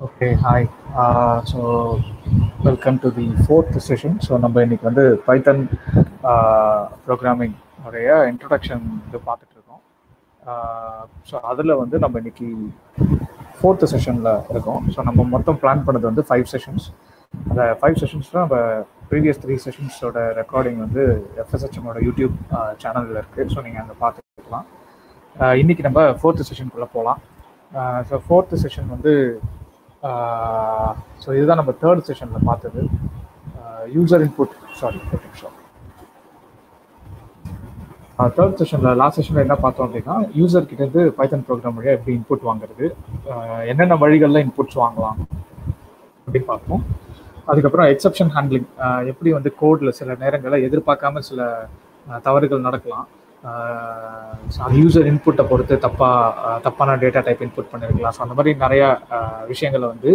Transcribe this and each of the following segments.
Okay hi so welcome to the fourth session so நம்ம இன்னைக்கு வந்து பைத்தன் ப்ரோக்ராமிங் uh, உடைய இன்ட்ரடக்ஷன் இது பார்த்துட்டு இருக்கோம். Uh, ஸோ அதில் வந்து நம்ம இன்னைக்கு ஃபோர்த்து செஷனில் இருக்கோம். ஸோ நம்ம மொத்தம் பிளான் பண்ணது வந்து ஃபைவ் செஷன்ஸ் அந்த ஃபைவ் செஷன்ஸில் நம்ம ப்ரீவியஸ் த்ரீ செஷன்ஸோட ரெக்கார்டிங் வந்து எஃப்எஸ்ஹெச்எம்மோட யூடியூப் சேனலில் uh, இருக்குது ஸோ நீங்கள் அங்கே பார்த்துக்கலாம். இன்றைக்கி நம்ம ஃபோர்த்து செஷனுக்குள்ளே போகலாம் ஸோ ஃபோர்த்து செஷன் வந்து ஸோ இதுதான் நம்ம தேர்ட் செஷனில் பார்த்தது. யூசர் இன்புட் சாரி ஒரு நிமிஷம் தேர்ட் செஷனில் லாஸ்ட் செஷனில் என்ன பார்த்தோம் அப்படின்னா யூசர் கிட்டேருந்து பைத்தன் ப்ரோக்ராம் வழியாக எப்படி இன்புட் வாங்குறது என்னென்ன வழிகளில் இன்புட்ஸ் வாங்கலாம் அப்படின்னு பார்ப்போம். அதுக்கப்புறம் எக்ஸப்ஷன் ஹேண்ட்லிங் எப்படி வந்து கோடில் சில நேரங்களில் எதிர்பார்க்காம சில தவறுகள் நடக்கலாம். யூசர் இன்புட்டை பொறுத்து தப்பாக தப்பான டேட்டா டைப் இன்புட் பண்ணியிருக்கலாம் ஸோ அந்த மாதிரி நிறையா விஷயங்களை வந்து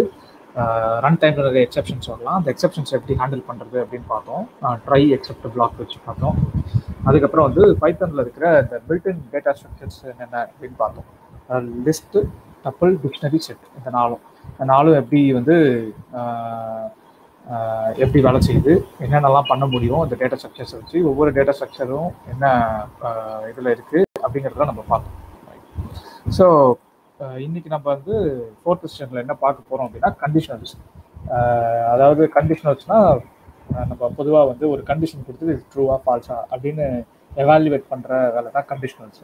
ரன் டைமில் நிறைய எக்ஸப்ஷன்ஸ் வரலாம். அந்த எக்ஸப்ஷன்ஸ் எப்படி ஹேண்டில் பண்ணுறது அப்படின்னு பார்த்தோம். ட்ரை எக்ஸப்ட் பிளாக் வச்சு பார்த்தோம். அதுக்கப்புறம் வந்து பைத்தனில் இருக்கிற இந்த பில்டின் டேட்டா ஸ்ட்ரக்சர்ஸ் என்னென்ன அப்படின்னு பார்த்தோம். லிஸ்ட்டு டப்பிள் டிக்ஷனரி செட் இந்த நாளும். இந்த நாளும் எப்படி வந்து எப்படி வேலை செய்யுது என்னென்னலாம் பண்ண முடியும் அந்த டேட்டா ஸ்ட்ரக்சர்ஸை வச்சு ஒவ்வொரு டேட்டா ஸ்ட்ரக்சரும் என்ன இதில் இருக்குது அப்படிங்கிறத நம்ம பார்த்தோம் ஸோ இன்னைக்கு நம்ம வந்து ஃபோர்த் செஷனில் என்ன பார்க்க போகிறோம் அப்படின்னா கண்டிஷனல்ஸ் அதாவது கண்டிஷனல்ஸ்னா நம்ம பொதுவாக வந்து ஒரு கண்டிஷன் கொடுத்து இது ட்ரூவா ஃபால்ஸா அப்படின்னு எவாலுவேட் பண்ணுற வேலை தான் கண்டிஷனல்ஸ்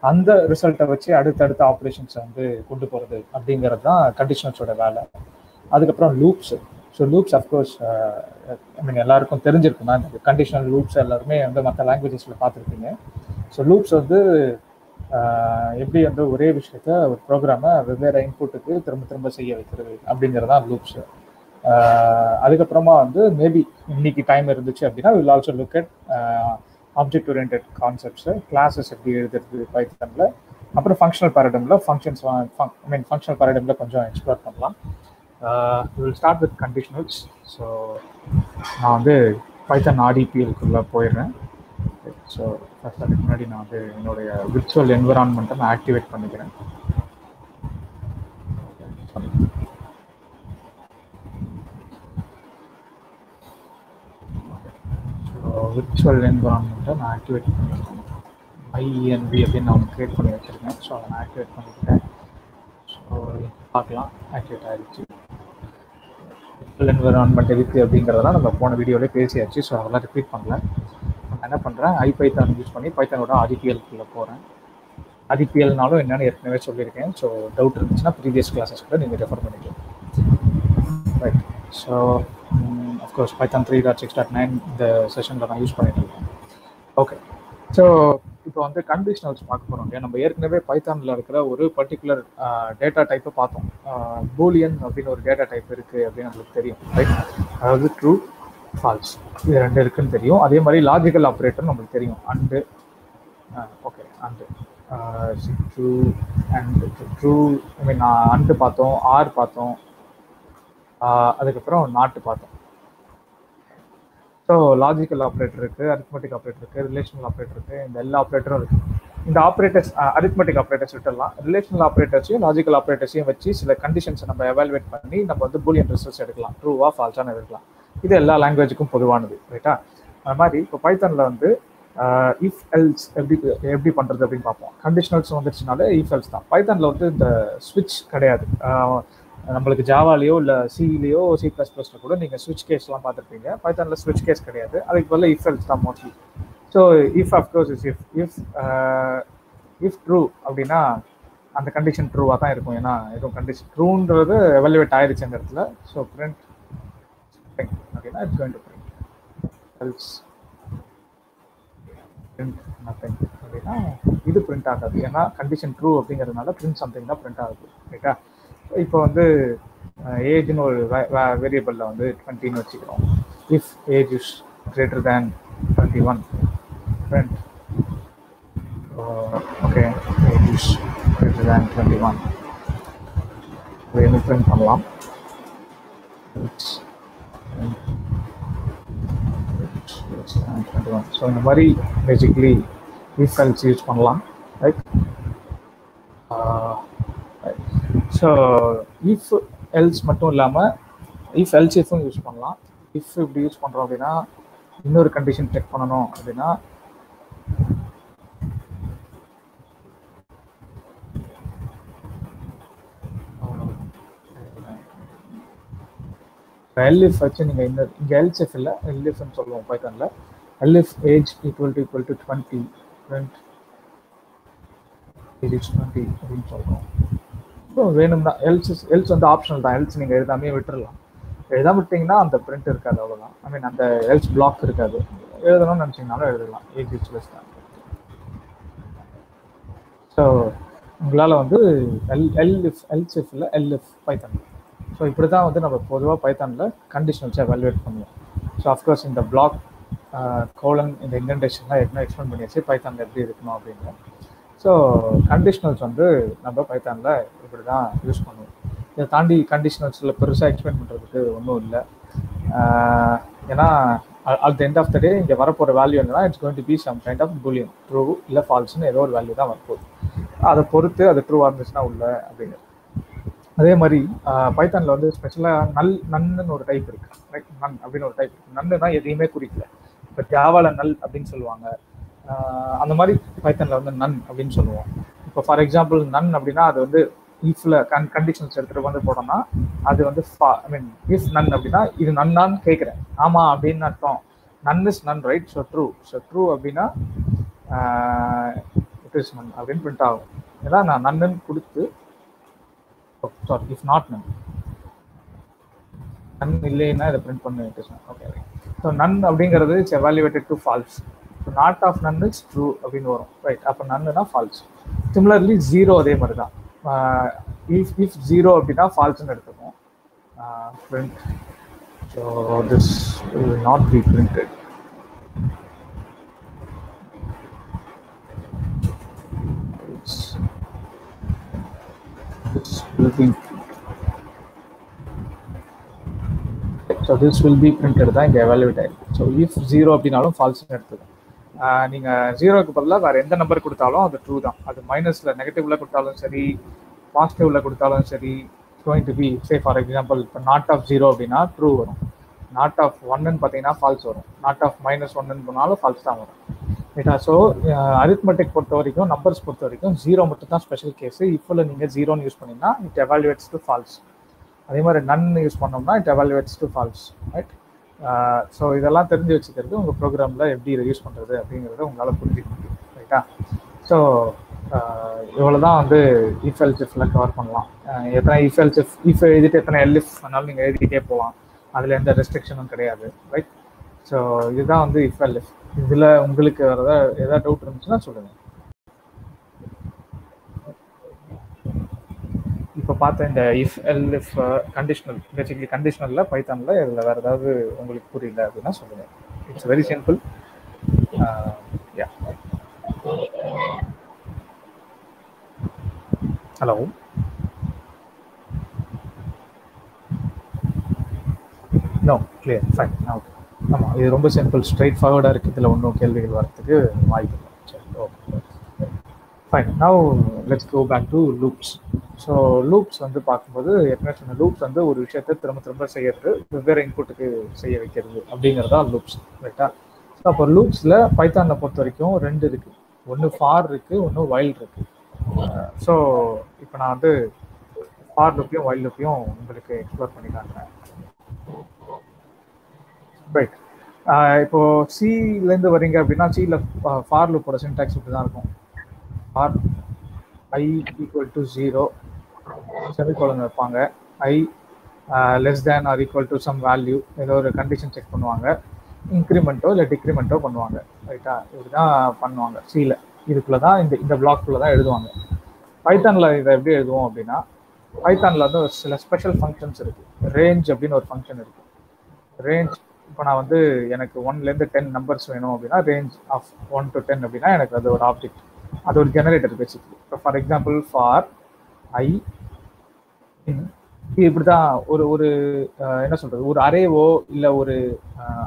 அந்த ரிசல்ட்டை வச்சு அடுத்தடுத்த ஆப்ரேஷன்ஸை வந்து கொண்டு போகிறது அப்படிங்கிறது தான் கண்டிஷனல்ஸோட வேலை. அதுக்கப்புறம் loops so loops of course I mean எல்லாருக்கும் தெரிஞ்சிருக்கும்? தான் இந்த கண்டிஷனல் லூப்ஸ் எல்லாருமே வந்து மற்ற லாங்குவேஜஸில் பார்த்துருப்பீங்க. ஸோ லூப்ஸ் வந்து எப்படி வந்து ஒரே விஷயத்த ஒரு ப்ரோக்ராமை வெவ்வேறு இன்புட்டுக்கு திரும்ப திரும்ப செய்ய வைக்கிறது அப்படிங்கிறது தான் லூப்ஸ் அதுக்கப்புறமா வந்து மேபி இன்னைக்கு டைம் இருந்துச்சு அப்படின்னா we'll also look at object oriented concepts classes எப்படி எழுதுறது பைத்தனில் அப்புறம் ஃபங்க்ஷனல் பேரடமில் ஃபங்க்ஷன்ஸ் ஐ மீன் ஃபங்க்ஷனல் பேரடமில் கொஞ்சம் எக்ஸ்ப்ளோர் பண்ணலாம். We'll start with conditionals so நான் வந்து பைத்தன் ஆடிபிஎலுக்குள்ளே போயிடுறேன். ஸோ ஃபஸ்ட் அதுக்கு முன்னாடி நான் வந்து என்னுடைய விர்ச்சுவல் என்விரான்மெண்ட்டை நான் ஆக்டிவேட் பண்ணிக்கிறேன். ஸோ விர்ச்சுவல் என்விரான்மெண்ட்டை நான் ஆக்டிவேட் பண்ணியிருக்கேன் ஐஎன்வி அப்படின்னு நான் கிரியேட் பண்ணி வச்சுருக்கேன். ஸோ அதை நான் ஆக்டிவேட் பண்ணிக்கிட்டேன் பார்க்கலாம். ஆக்டிவேட் ஆகிடுச்சு ஃபுல் என்விரான்மெண்ட் எதுக்கு அப்படிங்கிறதெல்லாம் நம்ம போன வீடியோவிலே பேசியாச்சு. ஸோ அதெல்லாம் ரிப்பீட் பண்ணல. நான் என்ன பண்ணுறேன் ஐ பைத்தான் யூஸ் பண்ணி பைத்தானோட ஆதிபிஎல்குள்ளே போகிறேன் ஆதிபிஎல்னாலும் என்னென்னு ஏற்கனவே சொல்லியிருக்கேன். ஸோ டவுட் இருந்துச்சுன்னா ப்ரீவியஸ் கிளாஸஸ் கூட நீங்கள் ரெஃபர் பண்ணிக்கலாம். Right so of course Python three dot six dot nine இந்த செஷனில் நான் யூஸ் பண்ணிட்டு இருக்கேன். ஓகே ஸோ இப்போ வந்து கண்டிஷனல்ஸ் பார்க்க போகிறோம் இல்லையா? நம்ம ஏற்கனவே பைத்தானில் இருக்கிற ஒரு பர்டிகுலர் டேட்டா டைப்பை பார்த்தோம். பூலியன் அப்படின்னு ஒரு டேட்டா டைப் இருக்குது அப்படின்னு நம்மளுக்கு தெரியும் ரைட் அதாவது ட்ரூ ஃபால்ஸ் இது ரெண்டு இருக்குன்னு தெரியும். அதே மாதிரி லாஜிக்கல் ஆப்ரேட்டர் நம்மளுக்கு தெரியும். And okay and true and true I mean and பார்த்தோம் ஆர் பார்த்தோம் அதுக்கப்புறம் நாட்டு பார்த்தோம். ஸோ லாஜிக்கல் ஆப்ரேட்டர் இருக்குது அரித்மெட்டிக் ஆப்ரேட்டர் இருக்குது ரிலேஷனல் ஆப்ரேட்டர் இருக்குது இந்த எல்லா ஆப்ரேட்டரும் இருக்குது இந்த ஆப்ரேட்டர்ஸ் அரித்மெட்டிக் ஆப்ரேட்டர்ஸ் விட்டுலாம் ரிலேஷனல் ஆப்ரேட்டர்ஸையும் லாஜிக்கல் ஆப்ரேட்டர்ஸையும் வச்சு சில கண்டிஷன்ஸை நம்ம எவாலுவேட் பண்ணி நம்ம வந்து பூலியன் ரிசல்ட்ஸ் எடுக்கலாம். ட்ரூவா ஃபால்ஸான எடுக்கலாம். இது எல்லா லாங்குவேஜுக்கும் பொதுவானது ரைட்டா அது மாதிரி இப்போ பைத்தனில் வந்து இஃப் எல்ஸ் எப்படி எப்படி பண்ணுறது அப்படின்னு பார்ப்போம். கண்டிஷனல்ஸ் வந்துருச்சுனாலே இஃப் எல்ஸ் தான். பைத்தனில் வந்து இந்த ஸ்விட்ச் கிடையாது. நம்மளுக்கு ஜாவாலேயோ இல்லை சிலேயோ சி ப்ளஸ் ப்ளஸில் கூட நீங்கள் ஸ்விட்ச் கேஸ்லாம் பார்த்துருப்பீங்க. பைத்தானில் ஸ்விட்ச் கேஸ் கிடையாது. அதுக்கு பதில் இஃப் எல்ஸ் தான் mostly so if of course is if if if true அப்படின்னா அந்த கண்டிஷன் ட்ரூவாக தான் இருக்கும். ஏன்னா எதுவும் கண்டிஷன் ட்ரூன்றது எவல்யூவேட் ஆயிடுச்சு அந்த இடத்துல. ஸோ பிரிண்ட் அப்படின்னா it's going to print else print nothing அப்படின்னா இது பிரிண்ட் ஆகாது. ஏன்னா கண்டிஷன் ட்ரூ அப்படிங்கிறதுனால பிரிண்ட் சம்திங் தான் பிரிண்ட் ஆகுது. ரைட்டா இப்போ வந்து ஏஜ்னு ஒரு வேரியபிளில் வந்து டுவெண்ட்டின்னு வச்சுக்கிறோம். If age is greater than twenty one print okay age is greater than twenty one வேணும் பிரிண்ட் பண்ணலாம். ஸோ இந்த மாதிரி பேசிக்லி இஃப் எல்ஸ் யூஸ் பண்ணலாம் right uh, so if else மட்டும் இல்லாமல் இஃப் எல்ஸ் யூஸ் பண்ணலாம். இஃப் இப்படி யூஸ் பண்ணுறோம் அப்படின்னா இன்னொரு கண்டிஷன் செக் பண்ணணும் அப்படின்னா எல்இஃப் வச்சு நீங்கள் இன்னொரு இங்கே எல்சிஎஃப் இல்லை எல்இஃப்னு சொல்லுவோம் பைத்தானில் elif age equal to equal to twenty print it is 20 அப்படின்னு சொல்கிறோம் வேணும்னா எல்ஸ் எல்ஸ் வந்து ஆப்ஷனல் தான். எல்ஸ் நீங்கள் எழுதாமே விட்டுறலாம். எழுதாம விட்டீங்கன்னா அந்த பிரிண்ட் இருக்காது அவ்வளோதான் ஐ மீன் அந்த எல்ஸ் பிளாக் இருக்காது. எழுதணும்னு நினச்சிங்கனாலும் எழுதலாம். ஏஜ் ப்ளஸ் தான். ஸோ உங்களால் வந்து எல் எல்இஃப் இல்லை எல்இஃப் பைத்தன் ஸோ இப்படி தான் வந்து நம்ம பொதுவாக பைத்தானில் கண்டிஷனல்ஸை எவாலுவேட் பண்ணுவோம். ஸோ அஃப்கோர்ஸ் இந்த பிளாக் கோலன் uh, இந்த இன்டென்டேஷன்லாம் ஏற்கனவே எக்ஸ்பிளைன் பண்ணியாச்சு. பைத்தானில் எப்படி இருக்கணும் அப்படின்னு ஸோ கண்டிஷ்னல்ஸ் வந்து நம்ம பைத்தானில் இப்படி தான் யூஸ் பண்ணுவோம். இதை தாண்டி கண்டிஷனல்ஸில் பெருசாக எக்ஸ்பிளைன் பண்ணுறதுக்கு ஒன்றும் இல்லை. ஏன்னா at end of the day இங்கே வரப்போகிற வேல்யூ என்னன்னா it's going to be some kind of boolean true இல்லை ஃபால்ஸ்னு ஏதோ ஒரு வேல்யூ தான் வரப்போகுது. அதை பொறுத்து அது ட்ரூவாக இருந்துச்சுன்னா உள்ள அப்படிங்கிறது அதே மாதிரி பைத்தானில் வந்து ஸ்பெஷலாக நல் நன்னு ஒரு டைப் இருக்கு. ரைட் நன் அப்படின்னு ஒரு டைப் இருக்கு. நன்னுனா எதையுமே குறிக்கல. இப்போ ஜாவால நல் அப்படின்னு சொல்லுவாங்க. அந்த மாதிரி பைத்தனில் வந்து நன் அப்படின்னு சொல்லுவோம். இப்போ ஃபார் எக்ஸாம்பிள் நன் அப்படின்னா அது வந்து இஃப்ல கன் கண்டிஷன்ஸ் எடுத்துகிட்டு வந்து போனோம்னா அது வந்து ஐ மீன் இஃப் நன் அப்படின்னா இது நன்னான்னு கேட்குறேன். ஆமாம் அப்படின்னு அர்த்தம். None is none right so true so true அப்படின்னா இட் இஸ் நன் அப்படின்னு பிரிண்ட் ஆகும். ஏன்னா நான் நன்னு கொடுத்து sorry if not none none இல்லைன்னா இதை பிரிண்ட் பண்ணி it is okay so none அப்படிங்கிறது it's evaluated to false not of none is true அப்படின்னு வரும். ரைட் அப்போ நன்னுனா ஃபால்ஸ் சிமிலர்லி ஜீரோ அதே மாதிரி தான் இஃப் இஃப் ஜீரோ அப்படின்னா ஃபால்ஸ்னு எடுத்துக்கோம். Print so this will not be printed so this will be printed தான் இங்கே அவைலபிள் ஆயிருக்கு. ஸோ இஃப் ஜீரோ அப்படின்னாலும் ஃபால்ஸ்னு எடுத்துக்கோங்க நீங்கள் ஜீரோக்கு பதிலாக வேறு எந்த நம்பர் கொடுத்தாலும் அது ட்ரூ தான். அது மைனஸில் நெகட்டிவ்ல கொடுத்தாலும் சரி பாசிட்டிவ்ல கொடுத்தாலும் சரி going to be say for example இப்போ நாட் ஆஃப் ஜீரோ அப்படின்னா ட்ரூ வரும். நாட் ஆஃப் ஒன்னு பார்த்தீங்கன்னா ஃபால்ஸ் வரும். நாட் ஆஃப் மைனஸ் ஒன்னு போனாலும் ஃபால்ஸ் தான் வரும். ரைட்டா ஸோ அரித்மெட்டிக் பொறுத்த வரைக்கும் நம்பர்ஸ் பொறுத்த வரைக்கும் ஜீரோ மட்டும் தான் ஸ்பெஷல் கேஸ் இஃபில் நீங்கள் ஜீரோன்னு யூஸ் பண்ணிங்கன்னா இட் எவாலுவேட்ஸ் டு ஃபால்ஸ் அதே மாதிரி நன் யூஸ் பண்ணோம்னா it evaluates to false right so இதெல்லாம் தெரிஞ்சு வச்சுக்கிறது உங்கள் ப்ரோக்ராமில் எப்படி இதை யூஸ் பண்ணுறது அப்படிங்கிறத உங்களால் புரிஞ்சுக்க முடியும் ரைட்டா ஸோ இவ்வளோ தான் வந்து இஃபெல் சிஃப்டில் கவர் பண்ணலாம். எத்தனை இஃபெல் எல் இஃப் எழுதிட்டு எத்தனை எல் ஆனாலும் நீங்கள் எழுதிக்கிட்டே போகலாம். அதில் எந்த ரெஸ்ட்ரிக்ஷனும் கிடையாது ரைட் ஸோ இதுதான் வந்து இஃப் எல் இஃப் இதில் உங்களுக்கு வேறு ஏதாவது ஏதாவது டவுட் இருந்துச்சுன்னா சொல்லுங்கள் இப்போ பார்த்த இந்த if L if conditional basically கண்டிஷனலில் பைத்தானில் இதில் வேறு ஏதாவது உங்களுக்கு புரியல அப்படின்னா சொல்லுங்கள் it's very simple yeah hello no clear fine okay ஆமாம் இது ரொம்ப சிம்பிள் ஸ்ட்ரைட் ஃபார்வர்டாக இருக்குது இதில் ஒன்றும் கேள்விகள் வரத்துக்கு வாய்ப்பு இல்லை. சரி okay fine now let's go back to loops so loops வந்து பார்க்கும்போது ஏற்கனவே சொன்ன லூப்ஸ் வந்து ஒரு விஷயத்தை திரும்ப திரும்ப செய்யறது வெவ்வேறு இன்புட்டுக்கு செய்ய வைக்கிறது அப்படிங்கிறதா லூப்ஸ் ரைட்டா ஸோ அப்போ லூப்ஸில் பைத்தானை பொறுத்த வரைக்கும் ரெண்டு இருக்குது ஒன்று ஃபார் இருக்குது ஒன்று வைல்ட் இருக்குது ஸோ இப்போ நான் வந்து ஃபார் லுப்பையும் வைல்ட் லுப்பையும் உங்களுக்கு எக்ஸ்ப்ளோர் பண்ணி காட்டுறேன். ரைட் இப்போ சிலேருந்து வரீங்க அப்படின்னா சியில் ஃபார் லுப்போட சின்டாக்ஸ் இப்படி தான் இருக்கும். Or i equal to zero semicolon வைப்பாங்க. I less than or equal to some value ஏதோ ஒரு கண்டிஷன் செக் பண்ணுவாங்க. இன்க்ரிமெண்ட்டோ இல்லை டிக்ரிமெண்ட்டோ பண்ணுவாங்க. ரைட்டா இப்படிதான் பண்ணுவாங்க. சியில் இதுக்குள்ள தான் இந்த இந்த பிளாக்குள்ள தான் எழுதுவாங்க பைத்தானில் இதை எப்படி எழுதுவோம் அப்படின்னா பைத்தானில் வந்து ஒரு சில ஸ்பெஷல் ஃபங்க்ஷன்ஸ் இருக்குது ரேஞ்ச் அப்படின்னு ஒரு ஃபங்க்ஷன் இருக்குது ரேஞ்ச் இப்போ நான் வந்து எனக்கு ஒன்லேருந்து டென் நம்பர்ஸ் வேணும் அப்படின்னா range of one to ten அப்படின்னா எனக்கு அது ஒரு ஆப்ஜெக்ட் அது ஒரு ஜெனரேட்டர் பேசிக்கலி இப்போ ஃபார் எக்ஸாம்பிள் ஃபார் ஐ இப்படி தான் ஒரு ஒரு என்ன சொல்றது? ஒரு அரேவோ இல்லை ஒரு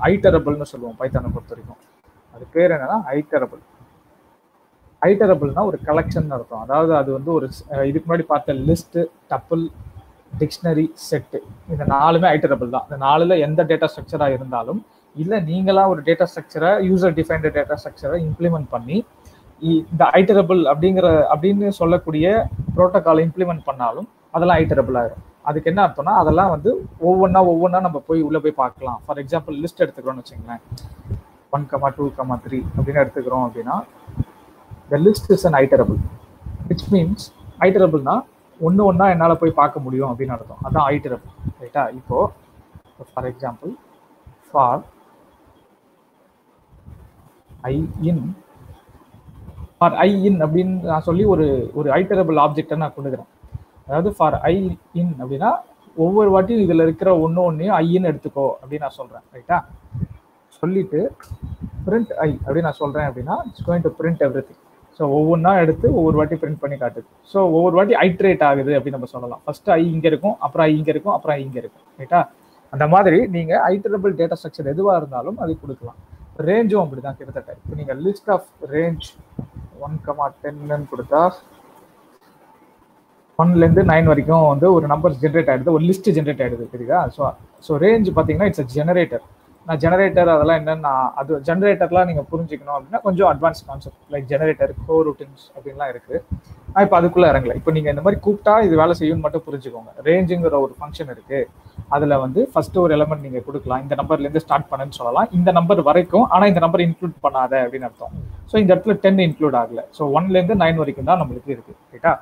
ஐட்டரபிள்னு சொல்லுவோம் பைத்தானை பொறுத்த வரைக்கும் அது பேர் என்னன்னா ஐட்டரபிள் ஐட்டரபிள்னா ஒரு கலெக்ஷன் அர்த்தம். அதாவது அது வந்து ஒரு இதுக்கு முன்னாடி பார்த்த லிஸ்ட் டப்பிள் டிக்ஷனரி செட்டு இந்த நாலுமே ஐட்டரபிள் தான். இந்த நாலுல எந்த டேட்டா ஸ்ட்ரக்சரா இருந்தாலும் இல்லை நீங்களா ஒரு டேட்டா ஸ்ட்ரக்சரை யூசர் டிஃபைன்டு டேட்டா ஸ்ட்ரக்சரை இம்ப்ளிமெண்ட் பண்ணி இந்த ஐட்டரபிள் அப்படிங்கிற அப்படின்னு சொல்லக்கூடிய ப்ரோட்டோக்கால் இம்ப்ளிமெண்ட் பண்ணாலும் அதெல்லாம் ஐட்டரபிள் ஆயிரும் அதுக்கு என்ன அர்த்தம்னா அதெல்லாம் வந்து ஒவ்வொன்றா ஒவ்வொன்றா நம்ம போய் உள்ளே போய் பார்க்கலாம். ஃபார் எக்ஸாம்பிள் லிஸ்ட் எடுத்துக்கிறோம்னு வச்சுங்களேன் one comma two comma three அப்படின்னு எடுத்துக்கிறோம் அப்படின்னா the list is an iterable which means ஐட்டரபிள்னா ஒன்று ஒன்றா என்னால் போய் பார்க்க முடியும் அப்படின்னு அர்த்தம். அதான் ஐட்டரபிள் ரைட்டா இப்போ for example for i in for i in அப்படின்னு நான் சொல்லி ஒரு ஒரு ஐட்டரபிள் ஆப்ஜெக்டை நான் கொண்டுக்கிறேன். அதாவது ஃபார் ஐ இன் அப்படின்னா ஒவ்வொரு வாட்டியும் இதில் இருக்கிற ஒன்று ஒன்றையும் ஐன்னு எடுத்துக்கோ அப்படின்னு நான் சொல்கிறேன் ரைட்டா சொல்லிட்டு பிரிண்ட் ஐ அப்படின்னு நான் சொல்கிறேன் அப்படின்னா it's going to print everything so ஒவ்வொன்றா எடுத்து ஒவ்வொரு வாட்டி பிரிண்ட் பண்ணி காட்டுது. ஸோ ஒவ்வொரு வாட்டி ஐட்ரேட் ஆகுது அப்படின்னு நம்ம சொல்லலாம். ஃபர்ஸ்ட் ஐ இங்கே இருக்கும் அப்புறம் ஐ இங்கே இருக்கும் அப்புறம் ஐ இங்கே இருக்கும் ரைட்டா அந்த மாதிரி நீங்கள் ஐட்டரபிள் டேட்டா ஸ்ட்ரக்சர் எதுவாக இருந்தாலும் அது கொடுக்கலாம். ரேஞ்சும் அப்படி தான் கிட்டத்தட்ட. இப்போ நீங்கள் list of range one comma டென்னு கொடுத்தா ஒன்லேருந்து நைன் வரைக்கும் வந்து ஒரு நம்பர் ஜென்ரேட் ஆகிடுது ஒரு லிஸ்ட் ஜென்ரேட் ஆகிடுது தெரியுதா? ஸோ ஸோ ரேஞ்ச் பார்த்தீங்கன்னா இட்ஸ் அ ஜெனரேட்டர் நான் ஜெனரேட்டர் அதெல்லாம் என்னன்னா அது ஜெனரேட்டர்லாம் நீங்கள் புரிஞ்சுக்கணும் அப்படின்னா கொஞ்சம் advance concept like generator coroutines அப்படின்லாம் இருக்குது நான் இப்போ அதுக்குள்ளே இறங்கல. இப்போ நீங்கள் இந்த மாதிரி கூப்பிட்டா இது வேலை செய்யும்னு மட்டும் புரிஞ்சுக்கோங்க. ரேஞ்சுங்கிற ஒரு ஃபங்க்ஷன் இருக்குது அதில் வந்து ஃபர்ஸ்ட் ஒரு எலமெண்ட் நீங்கள் கொடுக்கலாம். இந்த நம்பர்லேருந்து ஸ்டார்ட் பண்ணுன்னு சொல்லலாம். இந்த நம்பர் வரைக்கும் ஆனால் இந்த நம்பர் இன்க்ளூட் பண்ணாத அப்படின்னு அர்த்தம். ஸோ இந்த இடத்துல டென் இன்க்ளூட் ஆகல. ஸோ ஒன்லேருந்து நைன் வரைக்கும் தான் நம்மளுக்கு இருக்குது ரைட்டா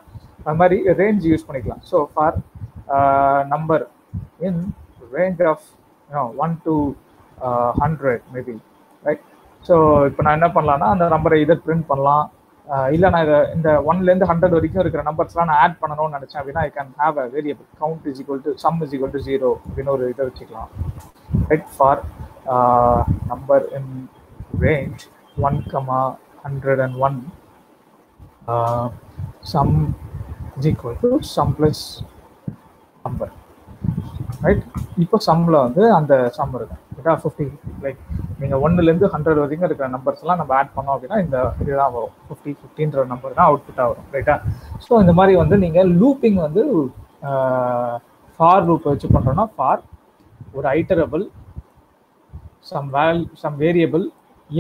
அது மாதிரி ரேஞ்ச் யூஸ் பண்ணிக்கலாம். So for number in range of one to hundred maybe right so இப்போ நான் என்ன பண்ணலான்னா அந்த நம்பரை இதை பிரிண்ட் பண்ணலாம். இல்லை நான் இதை இந்த ஒன்லேருந்து ஹண்ட்ரட் வரைக்கும் இருக்கிற நம்பர்ஸ்லாம் நான் ஆட் பண்ணணும்னு நினச்சேன் அப்படின்னா I can have a variable count is equal to sum is equal to zero அப்படின்னு ஒரு இதை வச்சுக்கலாம். Right for number in range one comma hundred and one sum is equal to sum plus number right இப்போ சம்மில் வந்து அந்த some இருக்கும் ரைட்டா ஃபிஃப்டி லைக் நீங்கள் ஒன்றுலேருந்து ஹண்ட்ரட் வரைக்கும் இருக்கிற நம்பர்ஸ்லாம் நம்ம ஆட் பண்ணோம் அப்படின்னா இந்த இதுதான் வரும். ஃபிஃப்டி ஃபிஃப்டின்ற நம்பர் தான் அவுட்புட்டாக வரும் ரைட்டா ஸோ இந்த மாதிரி வந்து நீங்கள் லூப்பிங் வந்து ஃபார் லூப் வச்சு பண்ணுறோன்னா ஃபார் ஒரு iterable some val some variable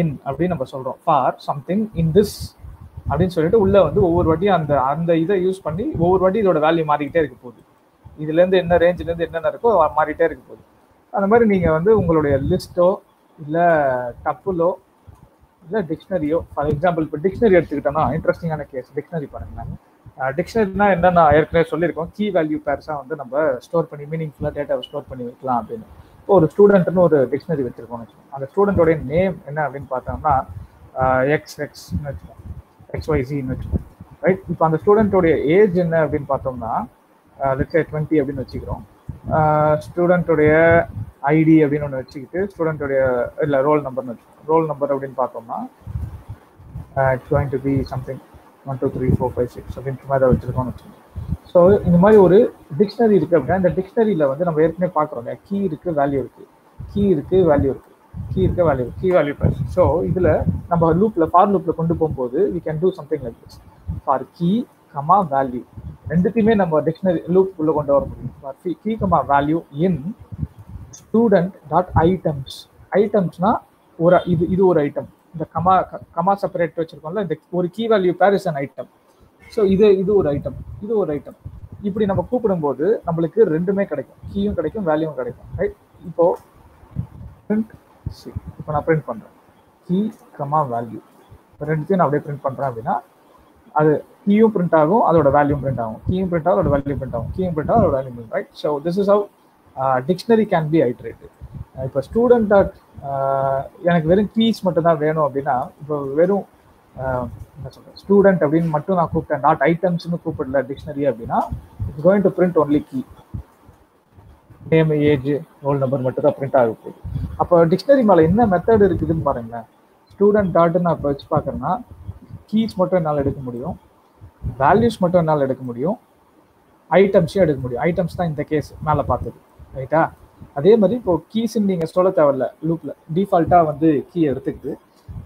in அப்படின்னு நம்ம சொல்கிறோம் ஃபார் சம்திங் இன் திஸ் அப்படின்னு சொல்லிட்டு உள்ளே வந்து ஒவ்வொரு வாட்டியும் அந்த அந்த இதை யூஸ் பண்ணி ஒவ்வொரு வாட்டி இதோட வேல்யூ மாறிக்கிட்டே இருக்க போகுது. இதுலேருந்து என்ன ரேஞ்சிலேருந்து என்னென்ன இருக்கோ மாறிட்டே இருக்க போகுது. அந்த மாதிரி நீங்கள் வந்து உங்களுடைய லிஸ்ட்டோ இல்லை டப்புலோ இல்லை டிக்ஷனரியோ ஃபார் எக்ஸாம்பிள் இப்போ டிக்ஷனரி எடுத்துக்கிட்டோம்னா இன்ட்ரெஸ்டிங்கான கேஸ் டிக்ஷனரி பாருங்களேன் டிக்ஷனரினா என்ன நான் ஏற்கனவே சொல்லியிருக்கோம். கீ வேல்யூ பேர்ஸாக வந்து நம்ம ஸ்டோர் பண்ணி மீனிங்ஃபுல்லாக டேட்டாவை ஸ்டோர் பண்ணி வைக்கலாம் அப்படின்னு. இப்போ ஒரு ஸ்டூடெண்ட்னு ஒரு டிக்ஷனரி வச்சிருக்கோம்னு வச்சுக்கோங்க. அந்த ஸ்டூடெண்ட்டோடைய நேம் என்ன அப்படின்னு பார்த்தோம்னா எக்ஸ் எக்ஸ்னு வச்சுக்கோங்க. எக்ஸ் ஒய்சின்னு வச்சுக்கோங்க. ரைட் இப்போ அந்த ஸ்டூடெண்ட்டோடைய ஏஜ் என்ன அப்படின்னு பார்த்தோம்னா லிட்டர் டுவெண்ட்டி அப்படின்னு வச்சுக்கிறோம். ஸ்டூடெண்ட்டுடைய ஐடி அப்படின்னு ஒன்று வச்சுக்கிட்டு ஸ்டூடெண்ட்டுடைய இல்லை ரோல் நம்பர்னு வச்சுக்கோங்க ரோல் நம்பர் அப்படின்னு பார்த்தோம்னா it's going to be something one two three four five six அப்படின்ற மாதிரி வச்சுருக்கோம்னு வச்சுக்கோங்க. ஸோ இந்த மாதிரி ஒரு டிக்ஷனரி இருக்குது அப்படின்னா இந்த டிக்ஷனரியில் வந்து நம்ம ஏற்கனவே பார்க்குறோம். இல்லையா? கீ இருக்குது வேல்யூ இருக்குது கீ இருக்குது வேல்யூ இருக்குது கீ இருக்க value key value plus so இதில் நம்ம லூப்பில் ஃபார் லூப்பில் கொண்டு போகும்போது we can do something like this for key comma value ரெண்டுத்தையுமே நம்ம டிக்ஷனரி லூப் உள்ளே கொண்டு வர முடியும். For key comma value in student dot items ஐட்டம்ஸ்னா ஒரு இது இது ஒரு ஐட்டம் இந்த கமா கமா செப்பரேட் வச்சிருக்கோம்ல இந்த ஒரு key value pair is an item so இது இது ஒரு ஐட்டம் இது ஒரு ஐட்டம் இப்படி நம்ம கூப்பிடும்போது நம்மளுக்கு ரெண்டுமே கிடைக்கும். கீயும் கிடைக்கும் வேல்யூவும் கிடைக்கும் ரைட் இப்போ பிரிண்ட் சி இப்போ நான் பிரிண்ட் பண்ணுறேன் கீ கமா வேல்யூ இப்போ ரெண்டுத்தையும் நான் அப்படியே பிரிண்ட் பண்ணுறேன் அப்படின்னா அது கீயும் பிரிண்ட் ஆகும் அதோட வேல்யூ பிரிண்ட் ஆகும். கீயும் பிரிண்ட் ஆகும் அதோட வேல்யூ பிரிண்ட் ஆகும். கீயும் பிரிண்ட் ஆகும் அதோட value print right so this is how dictionary can be iterate இப்போ ஸ்டூடெண்ட் டாட் எனக்கு வெறும் கீஸ் மட்டும் தான் வேணும் அப்படின்னா இப்போ வெறும் என்ன சொல்கிறேன் ஸ்டூடெண்ட் அப்படின்னு மட்டும் நான் கூப்பிட்டேன். நாட் ஐட்டம்ஸ்னு கூப்பிடல டிக்ஷனரி அப்படின்னா it's going to print only key name age roll number மட்டும் தான் பிரிண்ட் ஆக போகுது. அப்போ டிக்ஷனரி மேலே என்ன மெத்தட் இருக்குதுன்னு பாருங்களேன். ஸ்டூடெண்ட் டாட்டு நான் இப்போ வச்சு பார்க்குறேன்னா கீஸ் மட்டும் என்னால் எடுக்க முடியும். வேல்யூஸ் மட்டும் என்னால் எடுக்க முடியும். ஐட்டம்ஸையும் எடுக்க முடியும். ஐட்டம்ஸ் தான் இந்த கேஸ் மேலே பார்த்தது. ரைட்டா அதே மாதிரி இப்போ கீஸ்ன்னு நீங்கள் சொல்ல தேவையில்ல லூப்பில் டிஃபால்ட்டாக வந்து கீ எடுத்துக்குது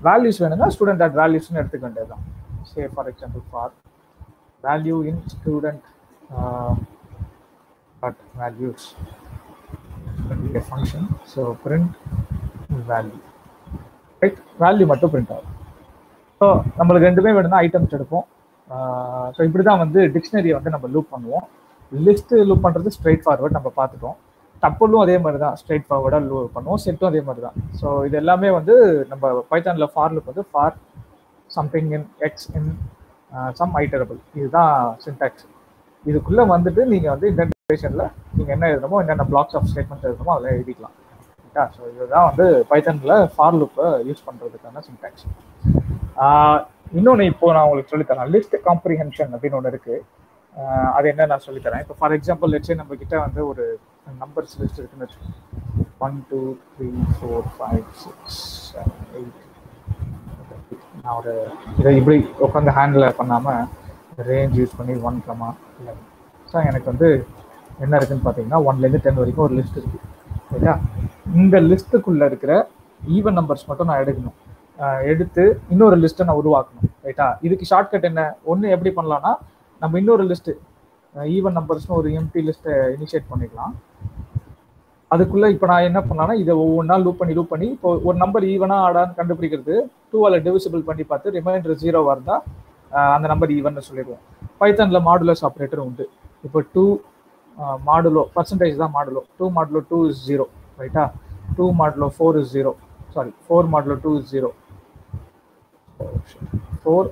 வேல்யூஸ் வேணும்னா ஸ்டூடெண்ட் அட் வேல்யூஸ்னு எடுத்துக்க வேண்டியது தான் say for example for value in student but values function so print value right value மட்டும் பிரிண்ட் ஆகும். ஸோ நம்மளுக்கு ரெண்டுமே வேணும்னா ஐட்டம்ஸ் எடுப்போம். ஸோ இப்படி தான் வந்து டிக்ஷனரியை வந்து நம்ம லூப் பண்ணுவோம். லிஸ்ட் லூப் பண்ணுறது ஸ்ட்ரைட் ஃபார்வர்ட் நம்ம பார்த்துட்டோம். டப்புலும் அதே மாதிரி தான் ஸ்ட்ரைட் ஃபார்வர்டாக லோ பண்ணுவோம். செட்டும் அதே மாதிரி தான் ஸோ இது எல்லாமே வந்து நம்ம பைத்தானில் ஃபார் லுக் வந்து for something in x in some iterable இதுதான் சின்டாக்ஸ் இதுக்குள்ளே வந்துட்டு நீங்கள் வந்து இன்டர்பிரேஷனில் நீங்கள் என்ன எழுதணுமோ என்னென்ன பிளாக்ஸ் ஆஃப் ஸ்டேட்மெண்ட் எழுதணுமோ அதில் எழுதிக்கலாம். ரைட்டா ஸோ இதுதான் வந்து பைத்தனில் ஃபார் லுப்பை யூஸ் பண்ணுறதுக்கான சின்டாக்ஸ் இன்னொன்று இப்போ நான் உங்களுக்கு சொல்லித்தரேன் லிஸ்ட் காம்ப்ரிஹென்ஷன் அப்படின்னு ஒன்று இருக்குது அது என்ன நான் சொல்லித்தரேன் இப்போ ஃபார் எக்ஸாம்பிள் வச்சு நம்ம கிட்ட வந்து ஒரு நம்பர்ஸ் லிஸ்ட் இருக்குன்னு வச்சுக்கோங்க one two three four five six seven eight நான் ஒரு இதை இப்படி உட்காந்து ஹேண்டில் பண்ணாமல் ரேஞ்ச் யூஸ் பண்ணி ஒன் கமா லெவன் ஸோ எனக்கு வந்து என்ன இருக்குன்னு பார்த்தீங்கன்னா ஒன்லேருந்து டென் வரைக்கும் ஒரு லிஸ்ட் இருக்குது ரைட்டா இந்த லிஸ்ட்டுக்குள்ளே இருக்கிற ஈவன் நம்பர்ஸ் மட்டும் நான் எடுக்கணும். எடுத்து இன்னொரு லிஸ்ட்டை நான் உருவாக்கணும். ரைட்டா இதுக்கு ஷார்ட்கட் என்ன? ஒன்று எப்படி பண்ணலாம்னா நம்ம இன்னொரு லிஸ்ட்டு ஈவன் நம்பர்ஸ்னு ஒரு எம்டி லிஸ்ட்டை இனிஷியேட் பண்ணிக்கலாம். அதுக்குள்ளே இப்போ நான் என்ன பண்ணலாம்னா இதை ஒவ்வொன்றா லூப் பண்ணி லூப் பண்ணி இப்போ ஒரு நம்பர் ஈவனாக ஆடான்னு கண்டுபிடிக்கிறது டூவால் டிவிசிபிள் பண்ணி பார்த்து ரிமைண்டர் ஜீரோவாக இருந்தால் அந்த நம்பர் ஈவன் சொல்லிடுவோம் பைத்தனில் மாடுலஸ் ஆப்ரேட்டர் உண்டு. இப்போ டூ மாடுலோ பர்சன்டேஜ் தான் modulo two modulo two is zero ரைட்டா two modulo four is zero sorry four modulo two is zero four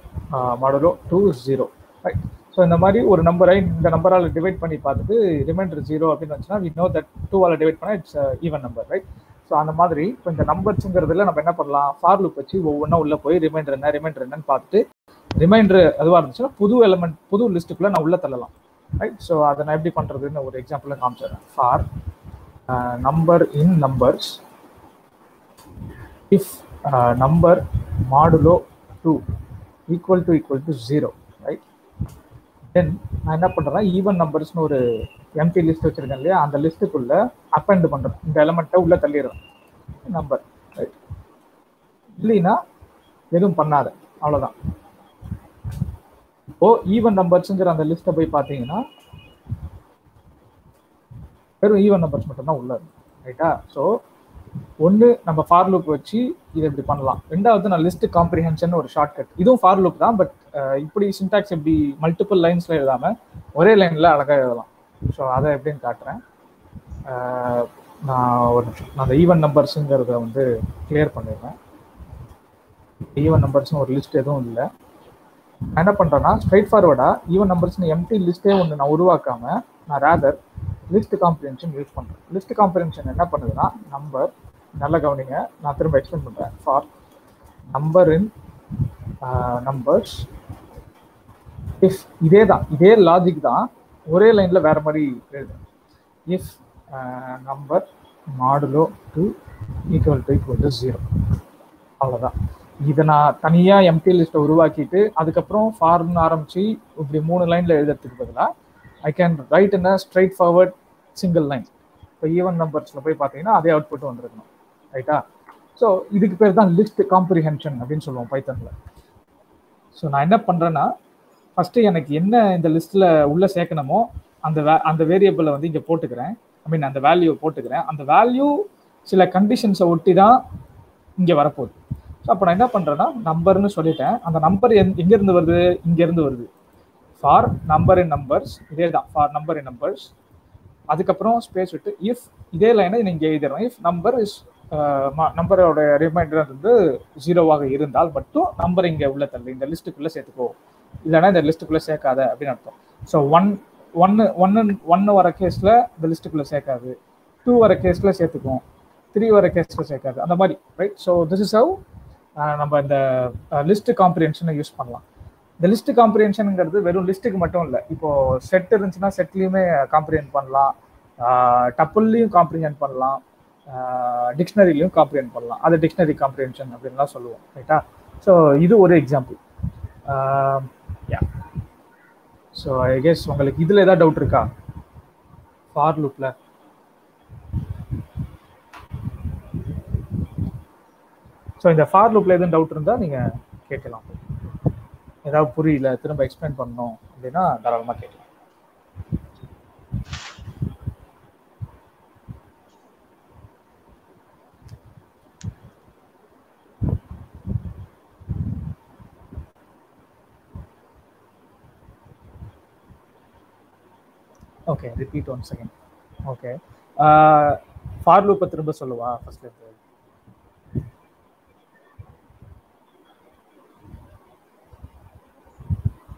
modulo two is zero right so இந்த மாதிரி ஒரு நம்பரை இந்த நம்பரால் டிவைட் பண்ணி பார்த்துட்டு ரிமைண்டர் ஜீரோ அப்படின்னு வந்துச்சுன்னா வி நோ தட் டூவால் டிவைட் பண்ணால் it's even number right so அந்த மாதிரி இப்போ இந்த நம்பர்ஸுங்கிறதுல நம்ம என்ன பண்ணலாம்? ஃபார் லுக் வச்சு ஒவ்வொன்றா உள்ளே போய் ரிமைண்டர் என்ன ரிமைண்டர் என்னன்னு பார்த்துட்டு ரிமைண்டர் அதுவாக இருந்துச்சுன்னா புது எலமெண்ட் புது லிஸ்ட்டுக்குள்ளே நான் உள்ளே தள்ளலாம் ரைட் ஸோ அதை நான் எப்படி பண்ணுறதுன்னு ஒரு எக்ஸாம்பிளில் காமிச்சிடுறேன். For number in numbers if number modulo two equal to equal to zero then நான் என்ன பண்றேன் ஈவன் நம்பர்ஸ்னு ஒரு எம்டி லிஸ்ட் வச்சுருக்கேன் இல்லையா அந்த லிஸ்ட்டுக்குள்ள அப்பெண்ட் பண்ணுறேன் இந்த எலமெண்ட்டை உள்ளே தள்ளிடுறேன். நம்பர் ரைட் இல்லைன்னா எதுவும் பண்ணாத. அவ்வளோதான் இப்போ ஈவன் நம்பர்ஸுங்கிற அந்த லிஸ்ட்டை போய் பார்த்தீங்கன்னா வெறும் ஈவன் நம்பர்ஸ் மட்டும்தான் உள்ளது ரைட்டா ஸோ ஒன்று நம்ம ஃபார் லுக் வச்சு இதை இப்படி பண்ணலாம். ரெண்டாவது நான் லிஸ்ட் காம்ப்ரிஹென்ஷன் ஒரு ஷார்ட்கட் இதுவும் ஃபார் லுக் தான் பட் இப்படி சின்டாக்ஸ் இப்படி மல்டிபிள் லைன்ஸில் எழுதாமல் ஒரே லைனில் அழகாக எழுதலாம். ஸோ அதை எப்படின்னு காட்டுறேன். நான் ஒரு நான் அந்த ஈவன் நம்பர்ஸுங்கிறத வந்து கிளியர் பண்ணிடுறேன். ஈவன் நம்பர்ஸ்னு ஒரு லிஸ்ட் எதுவும் இல்லை. நான் என்ன பண்ணுறேன்னா ஸ்ட்ரைட் ஃபார்வர்டாக ஈவன் நம்பர்ஸ்னு எம்டி லிஸ்ட்டே ஒன்று நான் உருவாக்காம நான் ரேதர் லிஸ்ட் காம்ப்ரிஹென்ஷன் யூஸ் பண்ணுறேன் லிஸ்ட் காம்ப்ரிஹென்ஷன் என்ன பண்ணுதுன்னா நம்பர் நல்லா கவனிங்க. நான் திரும்ப எக்ஸ்பிளைன் பண்ணுறேன் for number in numbers if இதே தான். இதே லாஜிக் தான். ஒரே லைனில் வேற மாதிரி எழுதும் if number modulo two equal to equal to zero அவ்வளோதான் இதை நான் தனியாக எம்டி லிஸ்ட்டை உருவாக்கிட்டு அதுக்கப்புறம் ஃபார்ம்னு ஆரம்பித்து இப்படி மூணு லைனில் எழுதுறதுக்கு பதிலாக I can write in a straightforward single line இப்போ ஈவன் நம்பர்ஸில் போய் பார்த்தீங்கன்னா அதே அவுட்புட் வந்துருக்கணும். ரைட்டா ஸோ இதுக்கு பேர் தான் லிஸ்ட் காம்ப்ரிஹென்ஷன் அப்படின்னு சொல்லுவோம் பைத்தனில் ஸோ நான் என்ன பண்ணுறேன்னா ஃபஸ்ட்டு எனக்கு என்ன இந்த லிஸ்ட்டில் உள்ளே சேர்க்கணுமோ அந்த வே அந்த வேரியபிளை வந்து இங்கே போட்டுக்கிறேன். ஐ மீன் அந்த வேல்யூ போட்டுக்கிறேன். அந்த வேல்யூ சில கண்டிஷன்ஸை ஒட்டி தான் இங்கே வரப்போகுது. ஸோ அப்போ நான் என்ன பண்ணுறேன்னா நம்பர்னு சொல்லிட்டேன். அந்த நம்பர் எங் எங்கேருந்து வருது? இங்கேருந்து வருது. ஃபார் நம்பர் இன் நம்பர்ஸ் இதே தான் ஃபார் நம்பர் இன் நம்பர்ஸ் அதுக்கப்புறம் ஸ்பேஸ் விட்டு இஃப் இதே லைனை நீங்கள் எழுதிடுறோம் இஃப் நம்பர் இஸ் நம்பரோட ரிமைண்டர் வந்து ஜீரோவாக இருந்தால் மட்டும் நம்பர் இங்கே உள்ள தள்ளு. இந்த லிஸ்ட்டுக்குள்ளே சேர்த்துக்கோ. இல்லைன்னா இந்த லிஸ்ட்டுக்குள்ளே சேர்க்காத அப்படின்னு அர்த்தம். ஸோ ஒன் ஒன்று ஒன்று ஒன்று வர கேஸில் இந்த லிஸ்ட்டுக்குள்ளே சேர்க்காது. டூ வர கேஸில் சேர்த்துக்கும் த்ரீ வர கேஸில் சேர்க்காது. அந்த மாதிரி right so this is how நம்ம இந்த லிஸ்ட் காம்ப்ரிஹென்ஷனை யூஸ் பண்ணலாம். இந்த லிஸ்ட் காம்ப்ரிஹென்ஷனுங்கிறது வெறும் லிஸ்ட்டுக்கு மட்டும் இல்லை. இப்போ செட் இருந்துச்சுன்னா செட்லேயுமே காம்ப்ரிஹென்ட் பண்ணலாம். டப்புல்லையும் காம்ப்ரிஹென்ட் பண்ணலாம். டிக்ஷனரிலையும் காம்ப்ரியன் பண்ணலாம். அது டிக்ஷனரி காம்ப்ரியன்ஷன் அப்படின்லாம் சொல்லுவோம் ரைட்டா ஸோ இது ஒரு example yeah so I guess உங்களுக்கு இதில் ஏதாவது டவுட் இருக்கா? ஃபார் லுப்பில் ஸோ இந்த ஃபார் லுப்பில் எதுவும் டவுட் இருந்தால் நீங்கள் கேட்கலாம். ஏதாவது புரியல திரும்ப எக்ஸ்பிளைன் பண்ணணும் அப்படின்னா தாராளமாக கேட்கலாம் okay repeat one second okay for லூப்பை திரும்ப சொல்லுவா ஃபர்ஸ்ட் இருந்து.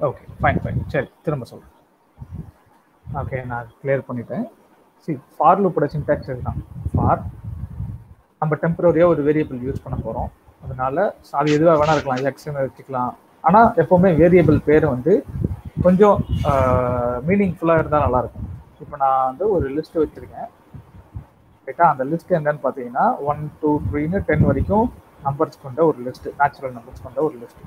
ஓகே ஃபைன் ஃபைன் சரி திரும்ப சொல்றேன் ஓகே நான் கிளியர் பண்ணிட்டேன். சி ஃபார் லூப்போட சின்டாக்ஸ் இதுதான். ஃபார் நம்ம டெம்பரரியாக ஒரு வேரியபிள் யூஸ் பண்ண போகிறோம் அதனால அது எதுவாக வேணா இருக்கலாம் எக்ஸ்னு வச்சுக்கலாம். ஆனால் எப்போவுமே வேரியபிள் பேர் வந்து கொஞ்சம் மீனிங்ஃபுல்லாக இருந்தால் நல்லாயிருக்கும் இப்போ நான் வந்து ஒரு லிஸ்ட் வச்சுருக்கேன். ரைட்டா அந்த லிஸ்ட் என்னன்னு பார்த்தீங்கன்னா ஒன் டூ த்ரீன்னு டென் வரைக்கும் நம்பர்ஸ் கொண்ட ஒரு லிஸ்ட் நேச்சுரல் நம்பர்ஸ் கொண்ட ஒரு லிஸ்ட்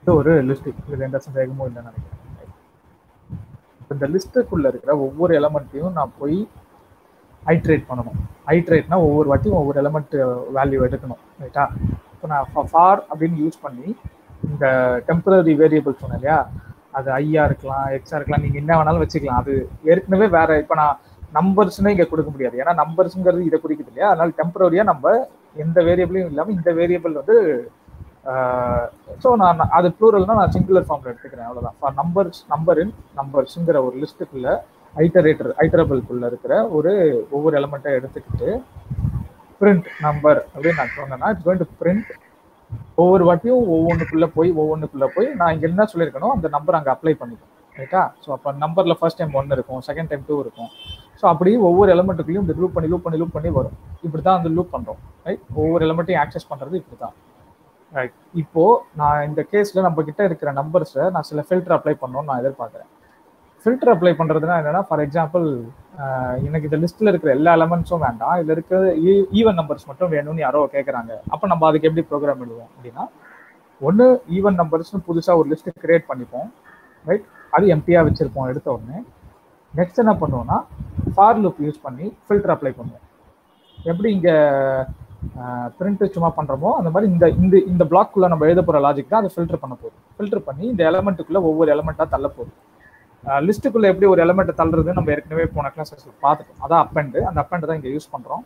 இது ஒரு லிஸ்ட் இதில் எந்த சந்தேகமும் இல்லைன்னு நினைக்கிறேன். இந்த லிஸ்ட்டுக்குள்ளே இருக்கிற ஒவ்வொரு எலமெண்ட்டையும் நான் போய் ஐட்ரேட் பண்ணணும். ஐட்ரேட்னா ஒவ்வொரு வாட்டியும் ஒவ்வொரு எலமெண்ட் வேல்யூ எடுக்கணும். ரைட்டா இப்போ நான் ஃபார் அப்படின்னு யூஸ் பண்ணி இந்த டெம்பரரி வேரியபிள் சொன்னேன் இல்லையா? அது ஐயா இருக்கலாம் எக்ஸா இருக்கலாம் நீங்கள் என்ன வேணாலும் வச்சுக்கலாம். அது ஏற்கனவே வேற இப்போ நான் நம்பர்ஸ்னே இங்கே கொடுக்க முடியாது. ஏன்னா நம்பர்ஸுங்கிறது இதை குறிக்குது இல்லையா? அதனால டெம்பரரியாக நம்ம எந்த வேரியபிளையும் இல்லாமல் இந்த வேரியபிள் வந்து ஸோ நான் அது ப்ளூரல்னா நான் சிங்குலர் ஃபார்மில் எடுத்துக்கிறேன். அவ்வளோதான் ஃபார் நம்பர்ஸ் நம்பரின் இன் நம்பர்ஸுங்கிற ஒரு லிஸ்ட்டுக்குள்ள ஐட்டரேட்டர் ஐட்டரபிள்குள்ளே இருக்கிற ஒரு ஒவ்வொரு எலமெண்ட்டை எடுத்துக்கிட்டு பிரிண்ட் நம்பர் அப்படின்னு நான் சொன்னேன்னா இட்ஸ் கோயின் டு பிரிண்ட் ஒவ்வொரு வாட்டியும் ஒவ்வொன்றுக்குள்ள போய் ஒவ்வொன்றுக்குள்ள போய் நான் இங்கே என்ன சொல்லியிருக்கணும் அந்த நம்பர் அங்கே அப்ளை பண்ணிப்பேன். ரைட்டா ஸோ அப்போ நம்பரில் ஃபர்ஸ்ட் டைம் ஒன்று இருக்கும் செகண்ட் டைம் டூ இருக்கும். ஸோ அப்படி ஒவ்வொரு எலமெண்ட்டுக்குள்ளேயும் இந்த லூப் பண்ணி லூப் பண்ணி லூப் பண்ணி வரும். இப்படி தான் வந்து லூப் பண்ணுறோம் ரைட் ஒவ்வொரு எலமெண்ட்டையும் ஆக்சஸ் பண்ணுறது இப்படி தான் ரைட் இப்போது நான் இந்த கேஸில் நம்ம கிட்ட இருக்கிற நம்பர்ஸை நான் சில ஃபில்டர் அப்ளை பண்ணணும்னு நான் எதிர்பார்க்குறேன். ஃபில்டர் அப்ளை பண்ணுறதுனா என்னென்னா ஃபார் எக்ஸாம்பிள் எனக்கு இந்த லிஸ்ட்ல இருக்கிற எல்லா எலமெண்ட்ஸும் வேண்டாம். இதுல இருக்கிற e-, ஈவன் நம்பர்ஸ் மட்டும் வேணும்னு யாரோ கேட்குறாங்க அப்போ நம்ம அதுக்கு எப்படி ப்ரோக்ராம் எழுதுவோம் அப்படின்னா ஒன்று ஈவன் நம்பர்ஸ்னு புதுசாக ஒரு லிஸ்ட் கிரியேட் பண்ணிப்போம். ரைட் அது எம்டியாக வச்சிருப்போம் எடுத்த உடனே. நெக்ஸ்ட் என்ன பண்ணுவோம்னா ஃபார் லுக் யூஸ் பண்ணி ஃபில்டர் அப்ளை பண்ணுவோம். எப்படி இங்கே பிரிண்ட் சும்மா பண்ணுறோமோ அந்த மாதிரி இந்த இந்த இந்த பிளாக்குள்ள நம்ம எழுத போகிற லாஜிக் தான் அதை ஃபில்டர் பண்ண போகுது. ஃபில்டர் பண்ணி இந்த எலமெண்ட்டுக்குள்ள ஒவ்வொரு எலமெண்ட்டாக தள்ள போகுது. லிஸ்ட்டுக்குள்ள எப்படி ஒரு எலமெண்ட் தள்ளுறது நம்ம ஏற்கனவே போன கிளாஸஸ் பார்த்துட்டோம். அதான் அப்பெண்டு அந்த அப்பெண்ட் தான் இங்கே யூஸ் பண்ணுறோம்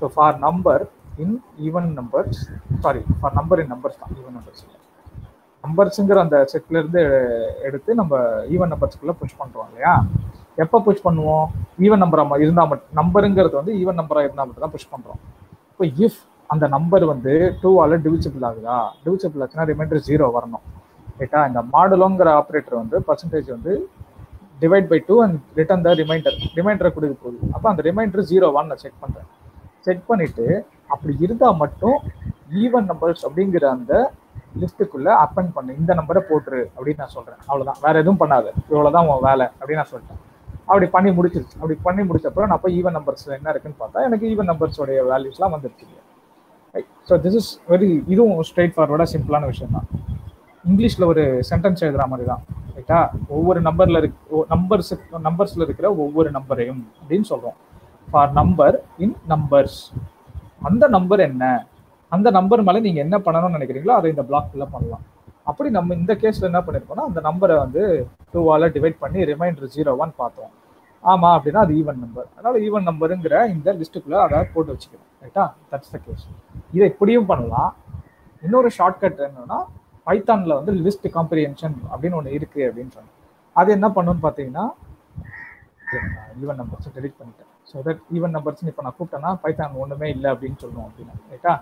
so for number in even numbers sorry for number in numbers தான் ஈவன் நம்பர்ஸ் நம்பர்ஸுங்கிற அந்த செட்லேருந்து எடுத்து நம்ம ஈவன் நம்பர்ஸ்க்குள்ள புஷ் பண்ணுறோம் இல்லையா? எப்போ புஷ் பண்ணுவோம்? ஈவன் நம்பராக இருந்தால் மட்டும் நம்பருங்கிறது வந்து ஈவன் நம்பராக இருந்தால் மட்டும் தான் புஷ் பண்ணுறோம் இப்போ இஃப் அந்த நம்பர் வந்து டூவால டிவிசிபிள் ஆகுதா? டிவிசிபிள் ஆச்சுன்னா ரிமைண்டர் ஜீரோ வரணும். ரைட்டா இந்த மாடுலோங்கிற ஆப்ரேட்டர் வந்து பர்சன்டேஜ் வந்து divide by two and return the remainder ரிமைண்டரை கொடுக்க போகுது அப்போ அந்த ரிமைண்டர் ஜீரோ ஒன் நான் செக் பண்ணுறேன் செக் பண்ணிவிட்டு அப்படி இருந்தால் மட்டும் ஈவன் நம்பர்ஸ் அப்படிங்கிற அந்த லிஸ்ட்டுக்குள்ளே அப்பன் பண்ணு. இந்த நம்பரை போட்டுரு அப்படின்னு நான் சொல்கிறேன் அவ்வளோதான் வேறு எதுவும் பண்ணாது. இவ்வளவுதான் உன் வேலை அப்படின்னு நான் சொல்லிட்டேன். அப்படி பண்ணி முடிச்சிருச்சு. அப்படி பண்ணி முடிச்சப்பறம் நான் போய் ஈவன் நம்பர்ஸ் என்ன இருக்குன்னு பார்த்தா எனக்கு ஈவன் நம்பர்ஸோடைய வேல்யூஸ்லாம் வந்துருச்சு. ஸோ திஸ் இஸ் வெரி இதுவும் ஸ்ட்ரெயிட் ஃபார்வர்டாக சிம்பிளான விஷயம் தான் இங்கிலீஷில் ஒரு சென்டென்ஸ் எழுதுகிற மாதிரி தான். ரைட்டா ஒவ்வொரு நம்பரில் இருக் நம்பர்ஸ் நம்பர்ஸில் இருக்கிற ஒவ்வொரு நம்பரையும் அப்படின்னு சொல்கிறோம் ஃபார் நம்பர் இன் நம்பர்ஸ் அந்த நம்பர் என்ன? அந்த நம்பர் மேலே நீங்கள் என்ன பண்ணணும்னு நினைக்கிறீங்களோ அதை இந்த பிளாக்ல பண்ணலாம். அப்படி நம்ம இந்த கேஸில் என்ன பண்ணியிருக்கோம்னா அந்த நம்பரை வந்து டூவால் டிவைட் பண்ணி ரிமைண்டர் ஜீரோ ஒன் பார்த்தோம். ஆமாம் அப்படின்னா அது ஈவன் நம்பர் அதனால் ஈவன் நம்பருங்கிற இந்த லிஸ்ட்டுக்குள்ளே அதை போட்டு வச்சுக்கணும். ரைட்டா தட்ஸ் த கேஸ் இதை இப்படியும் பண்ணலாம். இன்னொரு ஷார்ட்கட் என்னன்னா பைத்தான்ல வந்து லிஸ்ட் காம்ப்ரிஹென்ஷன் அப்படின்னு ஒன்று இருக்கு அப்படின்னு சொன்னேன் அது என்ன பண்ணுன்னு பார்த்தீங்கன்னா ஈவன் நம்பர்ஸ் டெலிட் பண்ணிட்டேன். ஸோ தட் ஈவன் நம்பர்ஸ் இப்போ நான் கூப்பிட்டேன்னா பைத்தான் ஒன்றுமே இல்லை அப்படின்னு சொல்லணும் அப்படின்னா ரைட்டா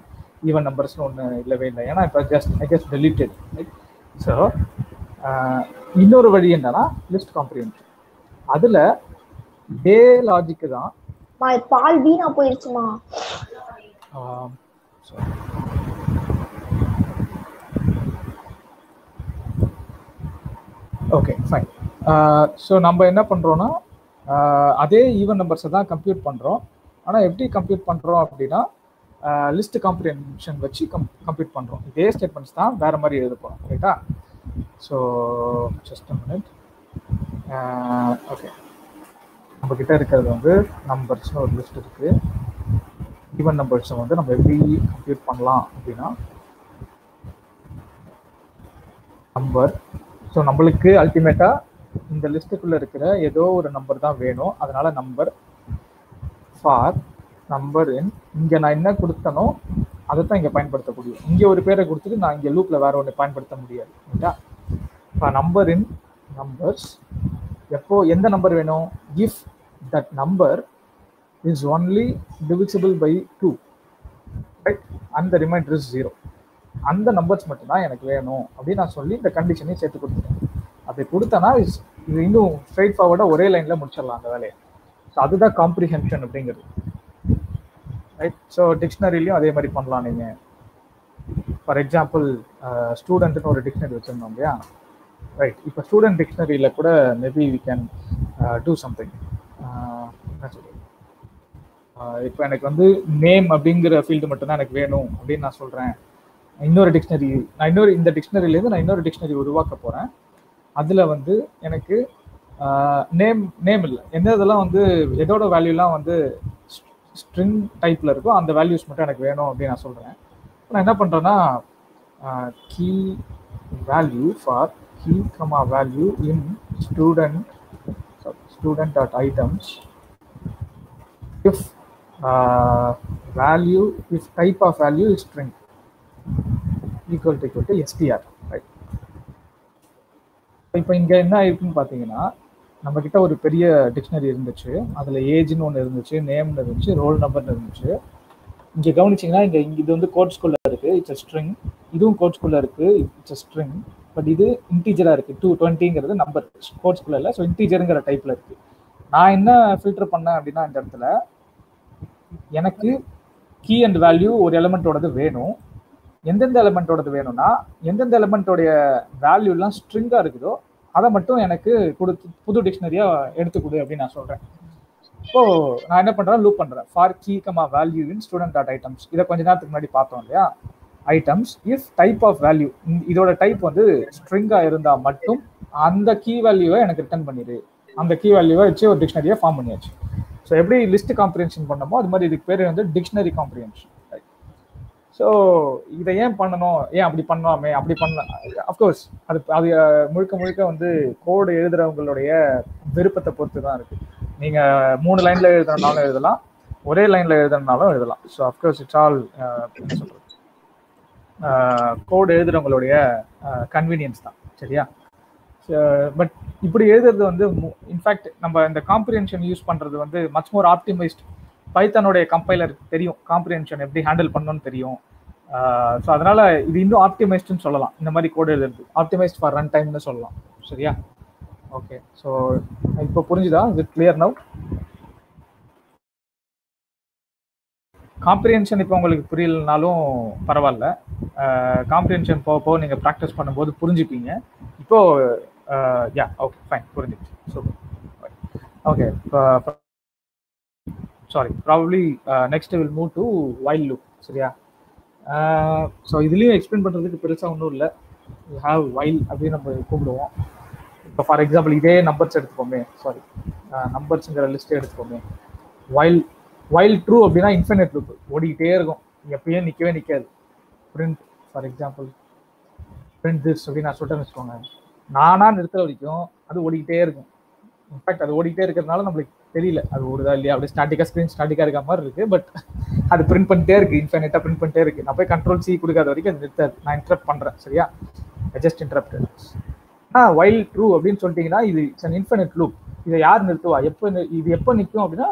ஈவன் நம்பர்ஸ்னு ஒன்று இல்லவே இல்லை. ஏன்னா இப்போ just I just deleted right so இன்னொரு வழி என்னன்னா லிஸ்ட் காம்ப்ரிஹென்ஷன். அதில் டே லாஜிக்கு தான். பால் வீணா போயிருச்சுமா? ஓகே ஃபைன் ஸோ நம்ம என்ன பண்ணுறோன்னா uh, அதே ஈவன் நம்பர்ஸை தான் கம்ப்யூட் பண்ணுறோம் ஆனால் எப்படி கம்ப்யூட் பண்ணுறோம் அப்படின்னா uh, லிஸ்ட் காம்ப்ரிஹென்ஷன் வச்சு கம் கம்ப்யூட் பண்ணுறோம் இதே ஸ்டேட்மெண்ட்ஸ் தான் வேறு மாதிரி எழுத போகிறோம் ரைட்டா ஸோ ஜஸ்ட் மினிட் ஓகே நம்மக்கிட்ட இருக்கிறது வந்து நம்பர்ஸ்னு ஒரு லிஸ்ட் இருக்குது ஈவன் நம்பர்ஸை வந்து நம்ம எப்படி கம்ப்யூட் பண்ணலாம் அப்படின்னா நம்பர் ஸோ நம்மளுக்கு அல்டிமேட்டா இந்த லிஸ்ட்டுக்குள்ள இருக்கிற ஏதோ ஒரு நம்பர் தான் வேணும். அதனால நம்பர் ஃபார் நம்பர் இன் இங்க நான் என்ன கொடுத்தனோ அதை தான் இங்கே பயன்படுத்த முடியும் இங்கே ஒரு பேரை கொடுத்துட்டு நான் இங்கே லூப்பில் வேற ஒன்று பயன்படுத்த முடியாது. ரைட்டா நம்பர் இன் நம்பர்ஸ் எப்போ எந்த நம்பர் வேணும்? If that number is only divisible by two right அந்த ரிமைண்டர் இஸ் ஜீரோ அந்த நம்பர்ஸ் மட்டும்தான் எனக்கு வேணும் அப்படின்னு நான் சொல்லி இந்த கண்டிஷனையும் சேர்த்து கொடுத்துட்டேன். அப்படி கொடுத்தனா இது இன்னும் ஸ்ட்ரைட் ஃபார்வர்டாக ஒரே லைனில் முடிச்சிடலாம் அந்த வேலையை. ஸோ அதுதான் காம்ப்ரிஹென்ஷன் அப்படிங்கிறது. ரைட் ஸோ டிக்ஷனரிலையும் அதே மாதிரி பண்ணலாம் நீங்கள் ஃபார் எக்ஸாம்பிள் ஸ்டூடெண்ட்னு ஒரு டிக்ஷனரி வச்சுருந்தோம் இல்லையா? ரைட் இப்போ ஸ்டூடெண்ட் டிக்ஷனரியில் கூட maybe we can do something என்ன சொல்றது? இப்போ எனக்கு வந்து நேம் அப்படிங்கிற ஃபீல்டு மட்டும்தான் எனக்கு வேணும் அப்படின்னு நான் சொல்கிறேன் இன்னொரு டிக்ஷனரி நான் இன்னொரு இந்த டிக்ஷனரியிலேருந்து நான் இன்னொரு டிக்ஷனரி உருவாக்க போகிறேன் அதில் வந்து எனக்கு நேம் நேம் இல்லை. எந்த இதெல்லாம் வந்து எதோட வேல்யூலாம் வந்து ஸ்ட்ரிங் டைப்பில் இருக்கோ அந்த வேல்யூஸ் மட்டும் எனக்கு வேணும் அப்படின்னு நான் சொல்கிறேன் நான் என்ன பண்ணுறேன்னா key value for key comma value in student student dot items if value if type of value is string equal to equal to STR right இப்போ இங்கே என்ன ஆயிருக்குன்னு பார்த்தீங்கன்னா நம்ம கிட்ட ஒரு பெரிய டிக்ஷனரி இருந்துச்சு. அதில் ஏஜ்னு ஒன்று இருந்துச்சு நேம்னு இருந்துச்சு ரோல் நம்பர்னு இருந்துச்சு. இங்கே கவனிச்சீங்கன்னா இங்கே இங்கே இது வந்து கோட்ஸ்குள்ளே இருக்குது இருக்கு. அ ஸ்ட்ரிங் இதுவும் கோட்ஸ்குள்ளே இருக்குது இட்ஸ் அ ஸ்ட்ரிங் பட் இது இன்டீஜராக இருக்குது டூ டுவெண்ட்டிங்கிறது நம்பர் கோட்ஸ்குள்ளே இல்லை. ஸோ இன்டீஜருங்கிற டைப்பில் இருக்குது நான் என்ன ஃபில்டர் பண்ணேன் அப்படின்னா இந்த இடத்துல எனக்கு கீ அண்ட் வேல்யூ ஒரு எலமெண்ட்டோடது வேணும். எந்தெந்த எலமெண்ட்டோடது வேணும்னா எந்தெந்த எலமெண்ட்டோடைய வேல்யூலாம் ஸ்ட்ரிங்காக இருக்குதோ அதை மட்டும் எனக்கு கொடுத்து புது டிக்ஷனரியாக எடுத்துக்கொடு அப்படின்னு நான் சொல்கிறேன் இப்போ நான் என்ன பண்ணுறேன் லூப் பண்ணுறேன் for key comma value in student dot items இதை கொஞ்ச நேரத்துக்கு முன்னாடி பார்த்தோம் இல்லையா? Items if type of value இதோட டைப் வந்து ஸ்ட்ரிங்காக இருந்தால் மட்டும் அந்த கீ வேல்யூவை எனக்கு ரிட்டர்ன் பண்ணிடு. அந்த கீ வேல்யூவை வச்சு ஒரு டிக்ஷனரியை ஃபார்ம் பண்ணியாச்சு. ஸோ எப்படி லிஸ்ட் காம்ப்ரிஹென்ஷன் பண்ணமோ அது மாதிரி இதுக்கு பேர் வந்து டிக்ஷனரி காம்ப்ரிஹென்ஷன் ஸோ இதை ஏன் பண்ணணும்? ஏன் அப்படி பண்ணலாமே? அப்படி பண்ண அஃப்கோர்ஸ் அது அது முழுக்க முழுக்க வந்து கோடு எழுதுறவங்களுடைய விருப்பத்தை பொறுத்து தான் இருக்கு. நீங்க மூணு லைன்ல எழுதுறதுனாலும் எழுதலாம். ஒரே லைன்ல எழுதுறதுனாலும் எழுதலாம். ஸோ அஃப்கோர்ஸ் இட்ஸ் ஆல் என்ன சொல்றது? கோடு எழுதுறவங்களுடைய கன்வீனியன்ஸ் தான். சரியா? பட் இப்படி எழுதுறது வந்து இன்ஃபேக்ட் நம்ம இந்த காம்ப்ரிஹென்ஷன் யூஸ் பண்றது வந்து மச் மோர் ஆப்டிமைஸ்ட் பைத்தானுடைய கம்பைலருக்கு தெரியும் காம்ப்ரிஹென்ஷன் எப்படி ஹேண்டில் பண்ணணும்னு தெரியும். ஸோ அதனால இது இன்னும் ஆப்டிமைஸ்டுன்னு சொல்லலாம். இந்த மாதிரி கோடு எழுதுறது. ஆப்டிமைஸ்ட் ஃபார் ரன் டைம்னு சொல்லலாம். சரியா? ஓகே ஸோ இப்போ புரிஞ்சுதா? இது கிளியர் நவ் காம்ப்ரிஹென்ஷன் இப்போ உங்களுக்கு புரியலனாலும் பரவாயில்ல. காம்ப்ரிஹென்ஷன் போக போக நீங்கள் ப்ராக்டிஸ் பண்ணும்போது புரிஞ்சுப்பீங்க. இப்போ யா ஓகே ஃபைன் புரிஞ்சிச்சு. Super okay sorry probably next will move to while loop சரியா? Uh, ஸோ இதுலேயும் எக்ஸ்பிளைன் பண்ணுறதுக்கு பெருசாக ஒன்றும் இல்லை. யூ ஹாவ் வைல் அப்படின்னு நம்ம கூப்பிடுவோம். இப்போ ஃபார் எக்ஸாம்பிள் இதே நம்பர்ஸ் எடுத்துக்கோமே. சாரி நம்பர்ஸுங்கிற லிஸ்ட்டே எடுத்துக்கோமே. வைல் வைல் ட்ரூ அப்படின்னா இன்ஃபினிட் லுக் ஓடிக்கிட்டே இருக்கும். எப்பயும் நிற்கவே நிற்காது print for example print this அப்படின்னு நான் சொல்லிட்டேன்னு வச்சுக்கோங்க. நானா நிறுத்துற வரைக்கும் அது ஓடிக்கிட்டே இருக்கும். இன்ஃபேக்ட் அது ஓடிக்கிட்டே இருக்கிறதுனால நம்மளுக்கு தெரியல. அது ஓடுதா இல்லையா? அப்படியே ஸ்டாட்டிக்காக ஸ்க்ரீன் ஸ்டாட்டிக்காக இருக்க மாதிரி இருக்கு. பட் அது பிரிண்ட் பண்ணிட்டே இருக்கு. இன்ஃபைனட்டாக பிரிண்ட் பண்ணிட்டே இருக்கு. நான் போய் கண்ட்ரோல் சி கொடுக்காத வரைக்கும் அது நிறுத்தாது. நான் இன்டரப்ட் பண்ணுறேன் சரியா? ஜஸ்ட் இன்டரப்ட் ஆ வைல் ட்ரூ அப்படின்னு சொல்லிட்டீங்கன்னா இது இட்ஸ் அன் இன்ஃபினிட் லூப் இதை யார் நிறுத்துவா? எப்போ இது எப்போ நிற்கும் அப்படின்னா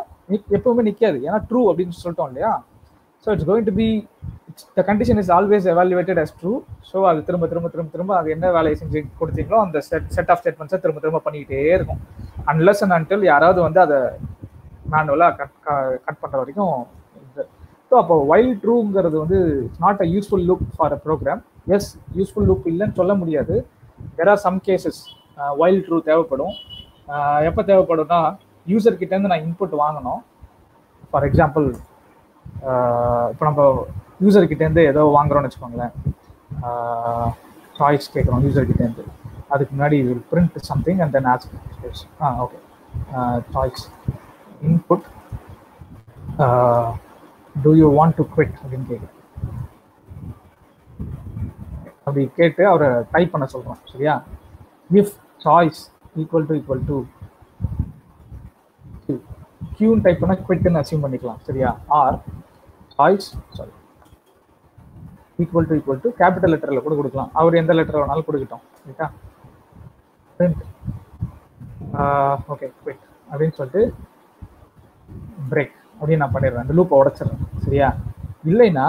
எப்பவுமே நிற்காது ஏன்னா ட்ரூ அப்படின்னு சொல்லிட்டோம் இல்லையா? So it's going to be the condition is always evaluated as true so அது திரும்ப திரும்ப திரும்ப திரும்ப அது என்ன வேலையை செஞ்சு கொடுத்தீங்களோ அந்த செட் செட் ஆஃப் ஸ்டேட்மெண்ட்ஸை திரும்ப திரும்ப பண்ணிக்கிட்டே இருக்கும். அன்லஸ் அண்ட் அன்டில் யாராவது வந்து அதை மேனுவலாக கட் கட் பண்ணுற வரைக்கும் ஸோ அப்போ வைல் ட்ரூங்கிறது வந்து it's not a useful loop for a program S useful loop இல்லைன்னு சொல்ல முடியாது. There are some cases while true தேவைப்படும். Uh, எப்போ தேவைப்படும்னா யூசர் கிட்டேருந்து நான் இன்புட் வாங்கணும். ஃபார் எக்ஸாம்பிள் இப்போ நம்ம யூசர் கிட்டேருந்து ஏதோ வாங்குறோம்னு வச்சுக்கோங்களேன். சாய்ஸ் கேட்குறோம் யூசர் கிட்டேருந்து அதுக்கு முன்னாடி will print something and then as ah okay choice input do you want to quit அப்படின்னு கேட்குறேன் அப்படி கேட்டு அவரை டைப் பண்ண சொல்கிறோம் சரியா? If choice equal to equal to கியூன்னு type பண்ணால் குவிட்னு அசீவ் பண்ணிக்கலாம் சரியா? Or choice sorry equal to equal to capital லெட்டரில் கூட கொடுக்கலாம். அவர் எந்த லெட்டர் வேணாலும் கொடுக்கட்டும். ரைட்டா ஓகே குவிட் அப்படின்னு சொல்லிட்டு பிரேக் அப்படின்னு நான் பண்ணிடுறேன். அந்த லூப்பை உடச்சிடுறேன். சரியா? இல்லைன்னா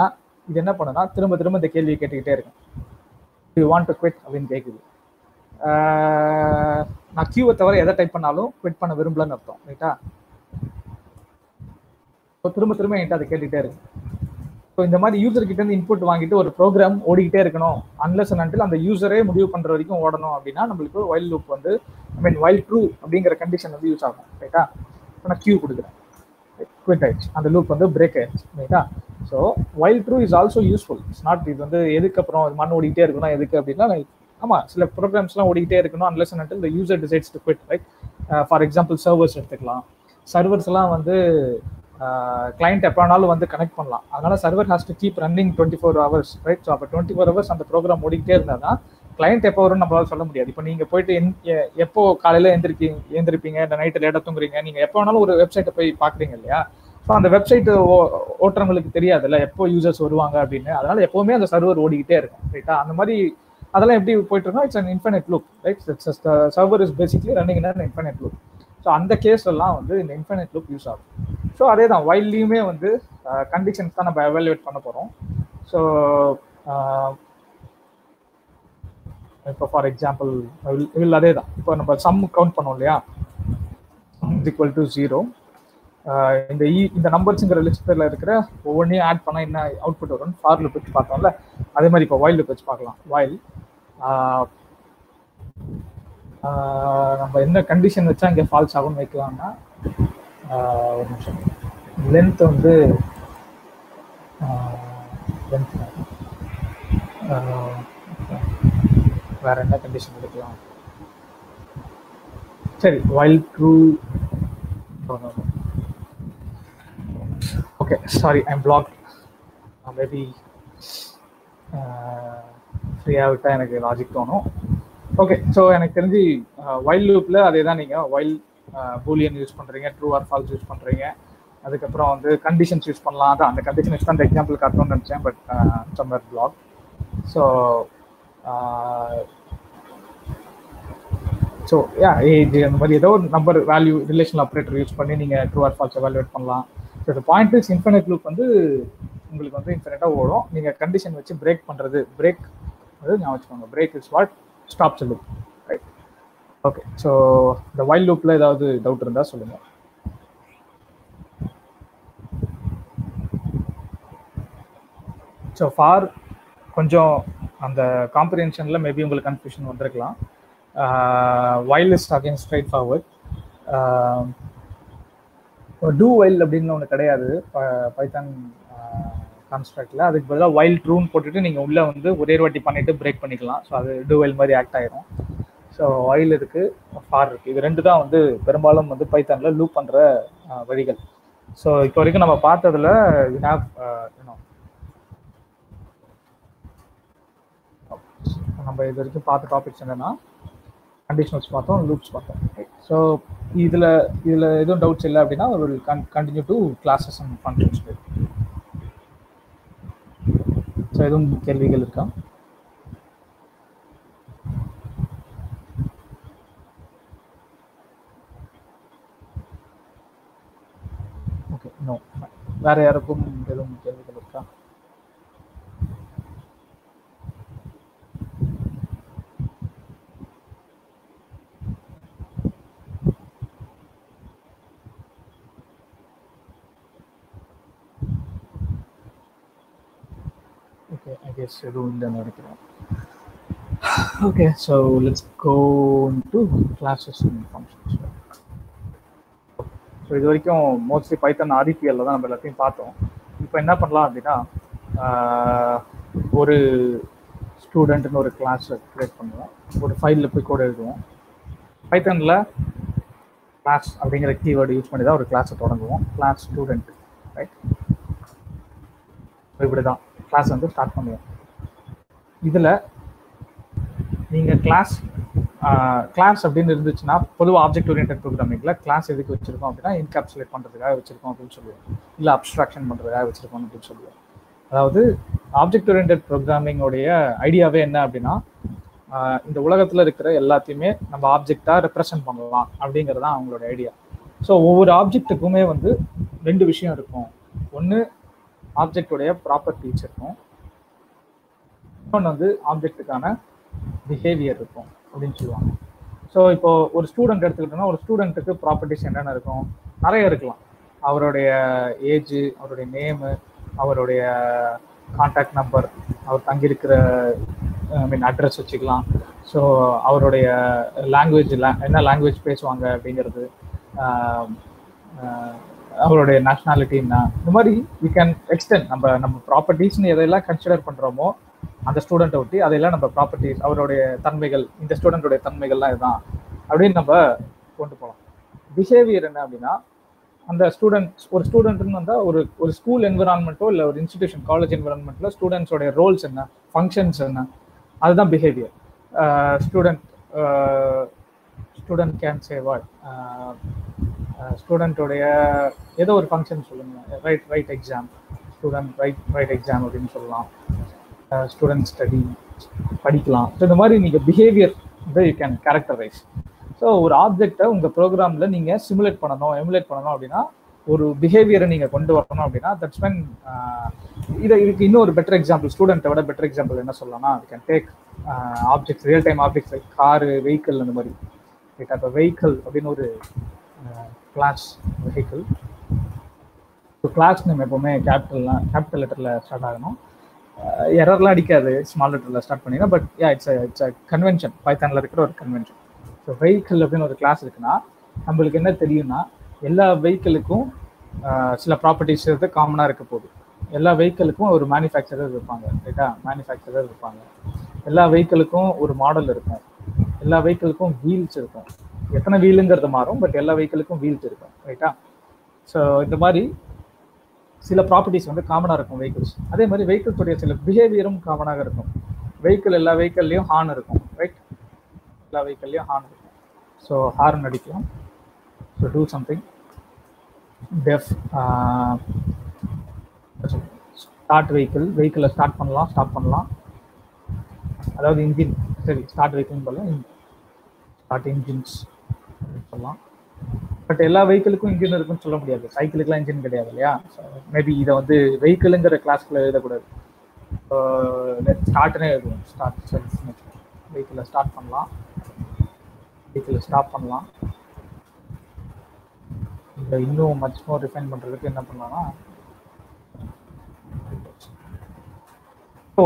இது என்ன பண்ணுன்னா திரும்ப திரும்ப இந்த கேள்வியை கேட்டுக்கிட்டே இருக்கும். யூ வாண்ட் டு குவிட் அப்படின்னு கேட்குது நான் கியூவை தவிர எதை டைப் பண்ணாலும் குவிட் பண்ண விரும்பலன்னு அர்த்தம். ரைட்டா ஸோ திரும்ப திரும்ப என்கிட்ட அதை கேட்டுக்கிட்டே இருக்கு. ஸோ இந்த மாதிரி யூசர் கிட்ட இருந்து இன்புட் வாங்கிட்டு ஒரு ப்ரோக்ராம் ஓடிக்கிட்டே இருக்கணும். அன்லஸ் அண்டில் அந்த யூசரே முடிவு பண்ணுற வரைக்கும் ஓடணும் அப்படின்னா நம்மளுக்கு வைல் லூப் வந்து ஐ மீன் வைல் ட்ரூ அப்படிங்கிற கண்டிஷன் வந்து யூஸ் ஆகும். ரைட்டா இப்போ நான் கியூ கொடுக்குறேன். குவிட் ஆயிடுச்சு. அந்த லூப் வந்து பிரேக் ஆயிடுச்சு. ரைட்டா so while true is also useful it's not இது வந்து எதுக்கு அப்புறம் மண் ஓடிக்கிட்டே இருக்கணும் எதுக்கு அப்படின்னா ஆமாம் சில ப்ரோக்ராம்ஸ்லாம் ஓடிக்கிட்டே இருக்கணும். அன்லஸ் அண்டில் இந்த user decides to quit right for example servers எடுத்துக்கலாம். சர்வர்ஸ் எல்லாம் வந்து கிளைண்ட் எப்போ வேணாலும் வந்து கனெக்ட் பண்ணலாம். அதனால server has to keep running twenty four hours right so அப்போ டுவெண்ட்டி ஃபோர் ஹவர்ஸ் அந்த ப்ரோக்ராம் ஓடிக்கிட்டே இருந்தால் தான் கிளைண்ட் எப்போ வரும்னு நம்மளால சொல்ல முடியாது. இப்போ நீங்கள் போயிட்டு என் எப்போ காலையில் எழுந்திருக்கீங்க எழுந்திருப்பீங்க இந்த நைட்டு லேட்டாக தூங்குறீங்க நீங்கள் எப்போ வேணாலும் ஒரு வெப்சைட்டை போய் பார்க்குறீங்க இல்லையா? ஸோ அந்த வெப்சைட் ஓட்டுறவங்களுக்கு தெரியாதுல்ல எப்போ யூசர்ஸ் வருவாங்க அப்படின்னு. அதனால எப்போவுமே அந்த சர்வர் ஓடிக்கிட்டே இருக்கும் ரைட்டா அந்த மாதிரி அதெல்லாம் எப்படி போயிட்டு இருக்கோம் it's an infinite loop right server is basically running in infinite loop so அந்த கேஸ் எல்லாம் வந்து இந்த இன்ஃபினிட் லுக் யூஸ் ஆகும். ஸோ அதே தான் வைல்ட்லேயுமே வந்து கண்டிஷன்ஸ் தான் நம்ம எவாலுவேட் பண்ண போகிறோம் ஸோ இப்போ ஃபார் எக்ஸாம்பிள் இல்லை அதே தான் இப்போ நம்ம சம் கவுண்ட் பண்ணோம் இல்லையா? ஈக்குவல் டு ஜீரோ இந்த இ இந்த நம்பர்ஸுங்கிற லிஸ்ட்டில் இருக்கிற ஒவ்வொன்றையும் ஆட் பண்ணால் என்ன அவுட்புட் வரும்னு ஃபார் லுக் வச்சு பார்த்தோம்ல? அதே மாதிரி இப்போ வைல் வச்சு பார்க்கலாம். வைல் நம்ம என்ன கண்டிஷன் வச்சா இங்கே ஃபால்ஸ் ஆகும் வைக்கலாம்னா ஒரு நிமிஷம். லென்த் வந்து லென்த் வேற என்ன கண்டிஷன் எடுக்கலாம்? சரி while true okay sorry I'm block maybe ஃப்ரீயாக விட்டால் எனக்கு லாஜிக் தோணும். ஓகே ஸோ எனக்கு தெரிஞ்சு வைல்ட் லூப்பில் அதே தான் நீங்கள் வைல்ட் பூலியன் யூஸ் பண்ணுறீங்க ட்ரூ ஆர் ஃபால்ஸ் யூஸ் பண்ணுறீங்க அதுக்கப்புறம் வந்து கண்டிஷன்ஸ் யூஸ் பண்ணலாம். அதான் அந்த கண்டிஷன் யூஸ் அந்த எக்ஸாம்பிள் காட்டணும்னு நினச்சேன் but summer block so so yeah age அந்த மாதிரி ஏதோ ஒரு number value relation operator use பண்ணி நீங்கள் ட்ரூ ஆர் ஃபால்ஸ் எவாலுவேட் பண்ணலாம். ஸோ இந்த பாயிண்ட் இஸ் இன்ஃபினிட் லூப் வந்து உங்களுக்கு வந்து இன்ஃபினிட்டாக ஓடும். நீங்கள் கண்டிஷன் வச்சு பிரேக் பண்ணுறது பிரேக் வந்து ஞாபகம் வச்சுக்கோங்க. Break is what stop loop right okay so இந்த வைல்ட் லூப்பில் ஏதாவது டவுட் இருந்தால் சொல்லுங்கள் ஸோ ஃபார் கொஞ்சம் அந்த காம்ப்ரிஹென்ஷனில் மேபி உங்களுக்கு கன்ஃபியூஷன் வந்திருக்கலாம். While is talking straightforward do while அப்படின்னு ஒன்று கிடையாது. பைத்தான் கான்ஸ்ட்ரக்டில் அதுக்கு பதிலாக வைல் ட்ரூன்னு போட்டுட்டு நீங்கள் உள்ளே வந்து ஒரே வாட்டி பண்ணிவிட்டு பிரேக் பண்ணிக்கலாம். ஸோ அது டூ மாதிரி ஆக்ட் ஆயிரும். ஸோ வைல் இருக்குது ஃபார் இருக்குது இது ரெண்டு தான் வந்து பெரும்பாலும் வந்து பைத்தானில் லூப் பண்ணுற வழிகள் ஸோ இப்போ வரைக்கும் நம்ம பார்த்ததுல யூ நம்ம இது வரைக்கும் பார்த்த டாபிக்ஸ் என்னென்னா கண்டிஷனல்ஸ் பார்த்தோம் லூப்ஸ் பார்த்தோம். ஸோ இதில் இதில் எதுவும் டவுட்ஸ் இல்லை அப்படின்னா ஒரு can continue to classes and functions so எதுவும் கேள்விகள் இருக்கா? ஓகே நோ வேற யாருக்கும் எதுவும் கேள்விகள் இருக்கா ஓகே ஐ கெஸ் எதுவும் இல்லைன்னு நினைக்கிறேன். Okay so let's go to classes functions so இது வரைக்கும் மோஸ்ட்லி பைத்தன் ஆர்டிபிஎல்ல தான் நம்ம எல்லாத்தையும் பார்த்தோம். இப்போ என்ன பண்ணலாம் அப்படின்னா ஒரு ஸ்டூடெண்ட்னு ஒரு கிளாஸ் க்ரியேட் பண்ணுவோம். ஒரு ஃபைலில் போய் கோட் எழுதுவோம். பைத்தனில் கிளாஸ் அப்படிங்கிற கீவேர்டு யூஸ் பண்ணி தான் ஒரு கிளாஸை தொடங்குவோம். கிளாஸ் ஸ்டூடெண்ட் ரைட் இப்படி தான் கிளாஸ் வந்து ஸ்டார்ட் பண்ணுவோம். இதில் நீங்கள் கிளாஸ் கிளாஸ் அப்படின்னு இருந்துச்சுன்னா பொதுவாக ஆப்ஜெக்ட் ஓரியன்ட் ப்ரோக்ராமிங்கில் கிளாஸ் எதுக்கு வச்சிருக்கோம் அப்படின்னா இன்கேப்சுலேட் பண்ணுறதுக்காக வச்சிருக்கோம் அப்படின்னு சொல்லுவோம். இல்லை அப்ஸ்ட்ராக்ஷன் பண்ணுறதுக்காக வச்சிருக்கோம் அப்படின்னு சொல்லுவோம். அதாவது ஆப்ஜெக்ட் ஓரியன்ட் ப்ரோக்ராமிங்கோடைய ஐடியாவே என்ன அப்படின்னா இந்த உலகத்தில் இருக்கிற எல்லாத்தையுமே நம்ம ஆப்ஜெக்டாக ரெப்ரசன்ட் பண்ணலாம் அப்படிங்கிறது தான் அவங்களோட ஐடியா. ஸோ ஒவ்வொரு ஆப்ஜெக்ட்டுக்குமே வந்து ரெண்டு விஷயம் இருக்கும். ஒன்று ஆப்ஜெக்டுடைய ப்ராப்பர்ட்டிஸ் இருக்கும். இன்னொன்று வந்து ஆப்ஜெக்ட்டுக்கான பிஹேவியர் இருக்கும் அப்படின்னு சொல்லுவாங்க. ஸோ இப்போ ஒரு ஸ்டூடெண்ட் எடுத்துக்கிட்டோம்னா ஒரு ஸ்டூடெண்ட்டுக்கு ப்ராப்பர்ட்டிஸ் என்னென்ன இருக்கும்? நிறைய இருக்கலாம். அவருடைய ஏஜ் அவருடைய நேமு அவருடைய கான்டாக்ட் நம்பர் அவர் தங்கியிருக்கிற ஐ மீன் அட்ரஸ் வச்சுக்கலாம். ஸோ அவருடைய லாங்குவேஜ் என்ன லாங்குவேஜ் பேசுவாங்க அப்படிங்கிறது அவருடைய நேஷ்னாலிட்டின்னா இந்த மாதிரி வி கேன் எக்ஸ்டென்ட் நம்ம நம்ம ப்ராப்பர்ட்டிஸ்னு எதையெல்லாம் கன்சிடர் பண்ணுறோமோ அந்த ஸ்டூடெண்ட்டை ஒட்டி அதையெல்லாம் நம்ம ப்ராப்பர்ட்டிஸ் அவருடைய தன்மைகள் இந்த ஸ்டூடெண்ட்டுடைய தன்மைகள்லாம் இதுதான் அப்படின்னு நம்ம கொண்டு போகலாம் பிஹேவியர் என்ன அப்படின்னா அந்த ஸ்டூடெண்ட்ஸ் ஒரு ஸ்டூடெண்ட்னு வந்தால் ஒரு ஒரு ஸ்கூல் என்விரான்மெண்ட்டோ இல்லை ஒரு இன்ஸ்டிடியூஷன் காலேஜ் என்விரான்மெண்ட்டில் ஸ்டூடெண்ட்ஸோடைய ரோல்ஸ் என்ன ஃபங்க்ஷன்ஸ் என்ன அதுதான் behaviour student student can say what ஸ்டூடெண்ட்டோடைய ஏதோ ஒரு ஃபங்க்ஷன் சொல்லுங்க. Right right exam student right right exam அப்படின்னு சொல்லலாம். ஸ்டூடெண்ட் ஸ்டடி படிக்கலாம். ஸோ இந்த மாதிரி நீங்கள் பிஹேவியர் வந்து யூ கேன் கேரக்டரைஸ் ஸோ ஒரு ஆப்ஜெக்டை உங்கள் ப்ரோக்ராமில் நீங்கள் சிமுலேட் பண்ணணும் எமுலேட் பண்ணணும் அப்படின்னா ஒரு பிஹேவியரை நீங்கள் கொண்டு வரணும் அப்படின்னா தட்ஸ் மென் இதை இதுக்கு இன்னும் ஒரு பெட்டர் எக்ஸாம்பிள் ஸ்டூடெண்ட்டை விட பெட்டர் எக்ஸாம்பிள் என்ன சொல்லலாம்னா அது can take objects real time objects like car vehicle அந்த மாதிரி. ரைட் இப்போ வெஹிக்கிள் அப்படின்னு ஒரு கிளாஸ் வெஹிக்கிள் ஸோ கிளாஸ் நம்ம எப்போவுமே கேபிட்டல்லாம் கேபிட்டல் லெட்டரில் ஸ்டார்ட் ஆகணும். எரர்லாம் அடிக்காது. ஸ்மால் லெட்டரில் ஸ்டார்ட் பண்ணிங்கன்னா but yeah it's it's a convention பைத்தானில் இருக்கிற ஒரு கன்வென்ஷன் ஸோ வெஹிக்கிள் அப்படின்னு ஒரு கிளாஸ் இருக்குன்னா நம்மளுக்கு என்ன தெரியும்னா எல்லா வெஹிக்கிளுக்கும் சில ப்ராப்பர்ட்டிஸ் வந்து காமனாக இருக்க போகுது. எல்லா வெஹிக்கிளுக்கும் ஒரு மேனுஃபேக்சரர் இருப்பாங்க ரைட்டா மேனுஃபேக்சரர் இருப்பாங்க. எல்லா வெஹிக்கிளுக்கும் ஒரு மாடல் இருக்கும். எல்லா வெஹிக்கிளுக்கும் வீல்ஸ் இருக்கும். எத்தனை வீலுங்கிறது மாறும் பட் எல்லா வெஹிக்கிளுக்கும் வீல்ஸ் இருக்கும் ரைட்டா ஸோ இந்த மாதிரி சில ப்ராப்பர்ட்டிஸ் வந்து காமனாக இருக்கும் வெஹிக்கிள்ஸ் அதே மாதிரி வெஹிக்கிள்ஸுடைய சில பிஹேவியரும் காமனாக இருக்கும். வெஹிக்கிள் எல்லா வெஹிக்கிள்லையும் ஹார்ன் இருக்கும் ரைட் எல்லா வெஹிக்கிள்லையும் ஹார்ன் இருக்கும். ஸோ ஹார்ன் அடிக்கலாம் so do something def start vehicle வெஹிக்கிளை start பண்ணலாம் ஸ்டாப் பண்ணலாம். அதாவது இன்ஜின் சரி ஸ்டார்ட் வெஹிக்கிள்னு சொல்லலாம். ஸ்டார்ட் இன்ஜின்ஸ் சொல்லலாம். பட் எல்லா வெஹிக்கிளுக்கும் இன்ஜின் இருக்குன்னு சொல்ல முடியாது. சைக்கிளுக்குலாம் இன்ஜின் கிடையாது இல்லையா? மேபி இதை வந்து வெஹிக்கிளுங்கிற கிளாஸ்க்குள்ள எழுதக்கூடாது. ஸ்டார்ட்னே எழுதுவோம். ஸ்டார்ட் செல்ஸ் வெஹிக்கிளை ஸ்டார்ட் பண்ணலாம். வெஹிக்கிளை ஸ்டாப் பண்ணலாம். இதை இன்னும் மச் மோர் ரிஃபைன் பண்ணுறதுக்கு என்ன பண்ணலாம்னா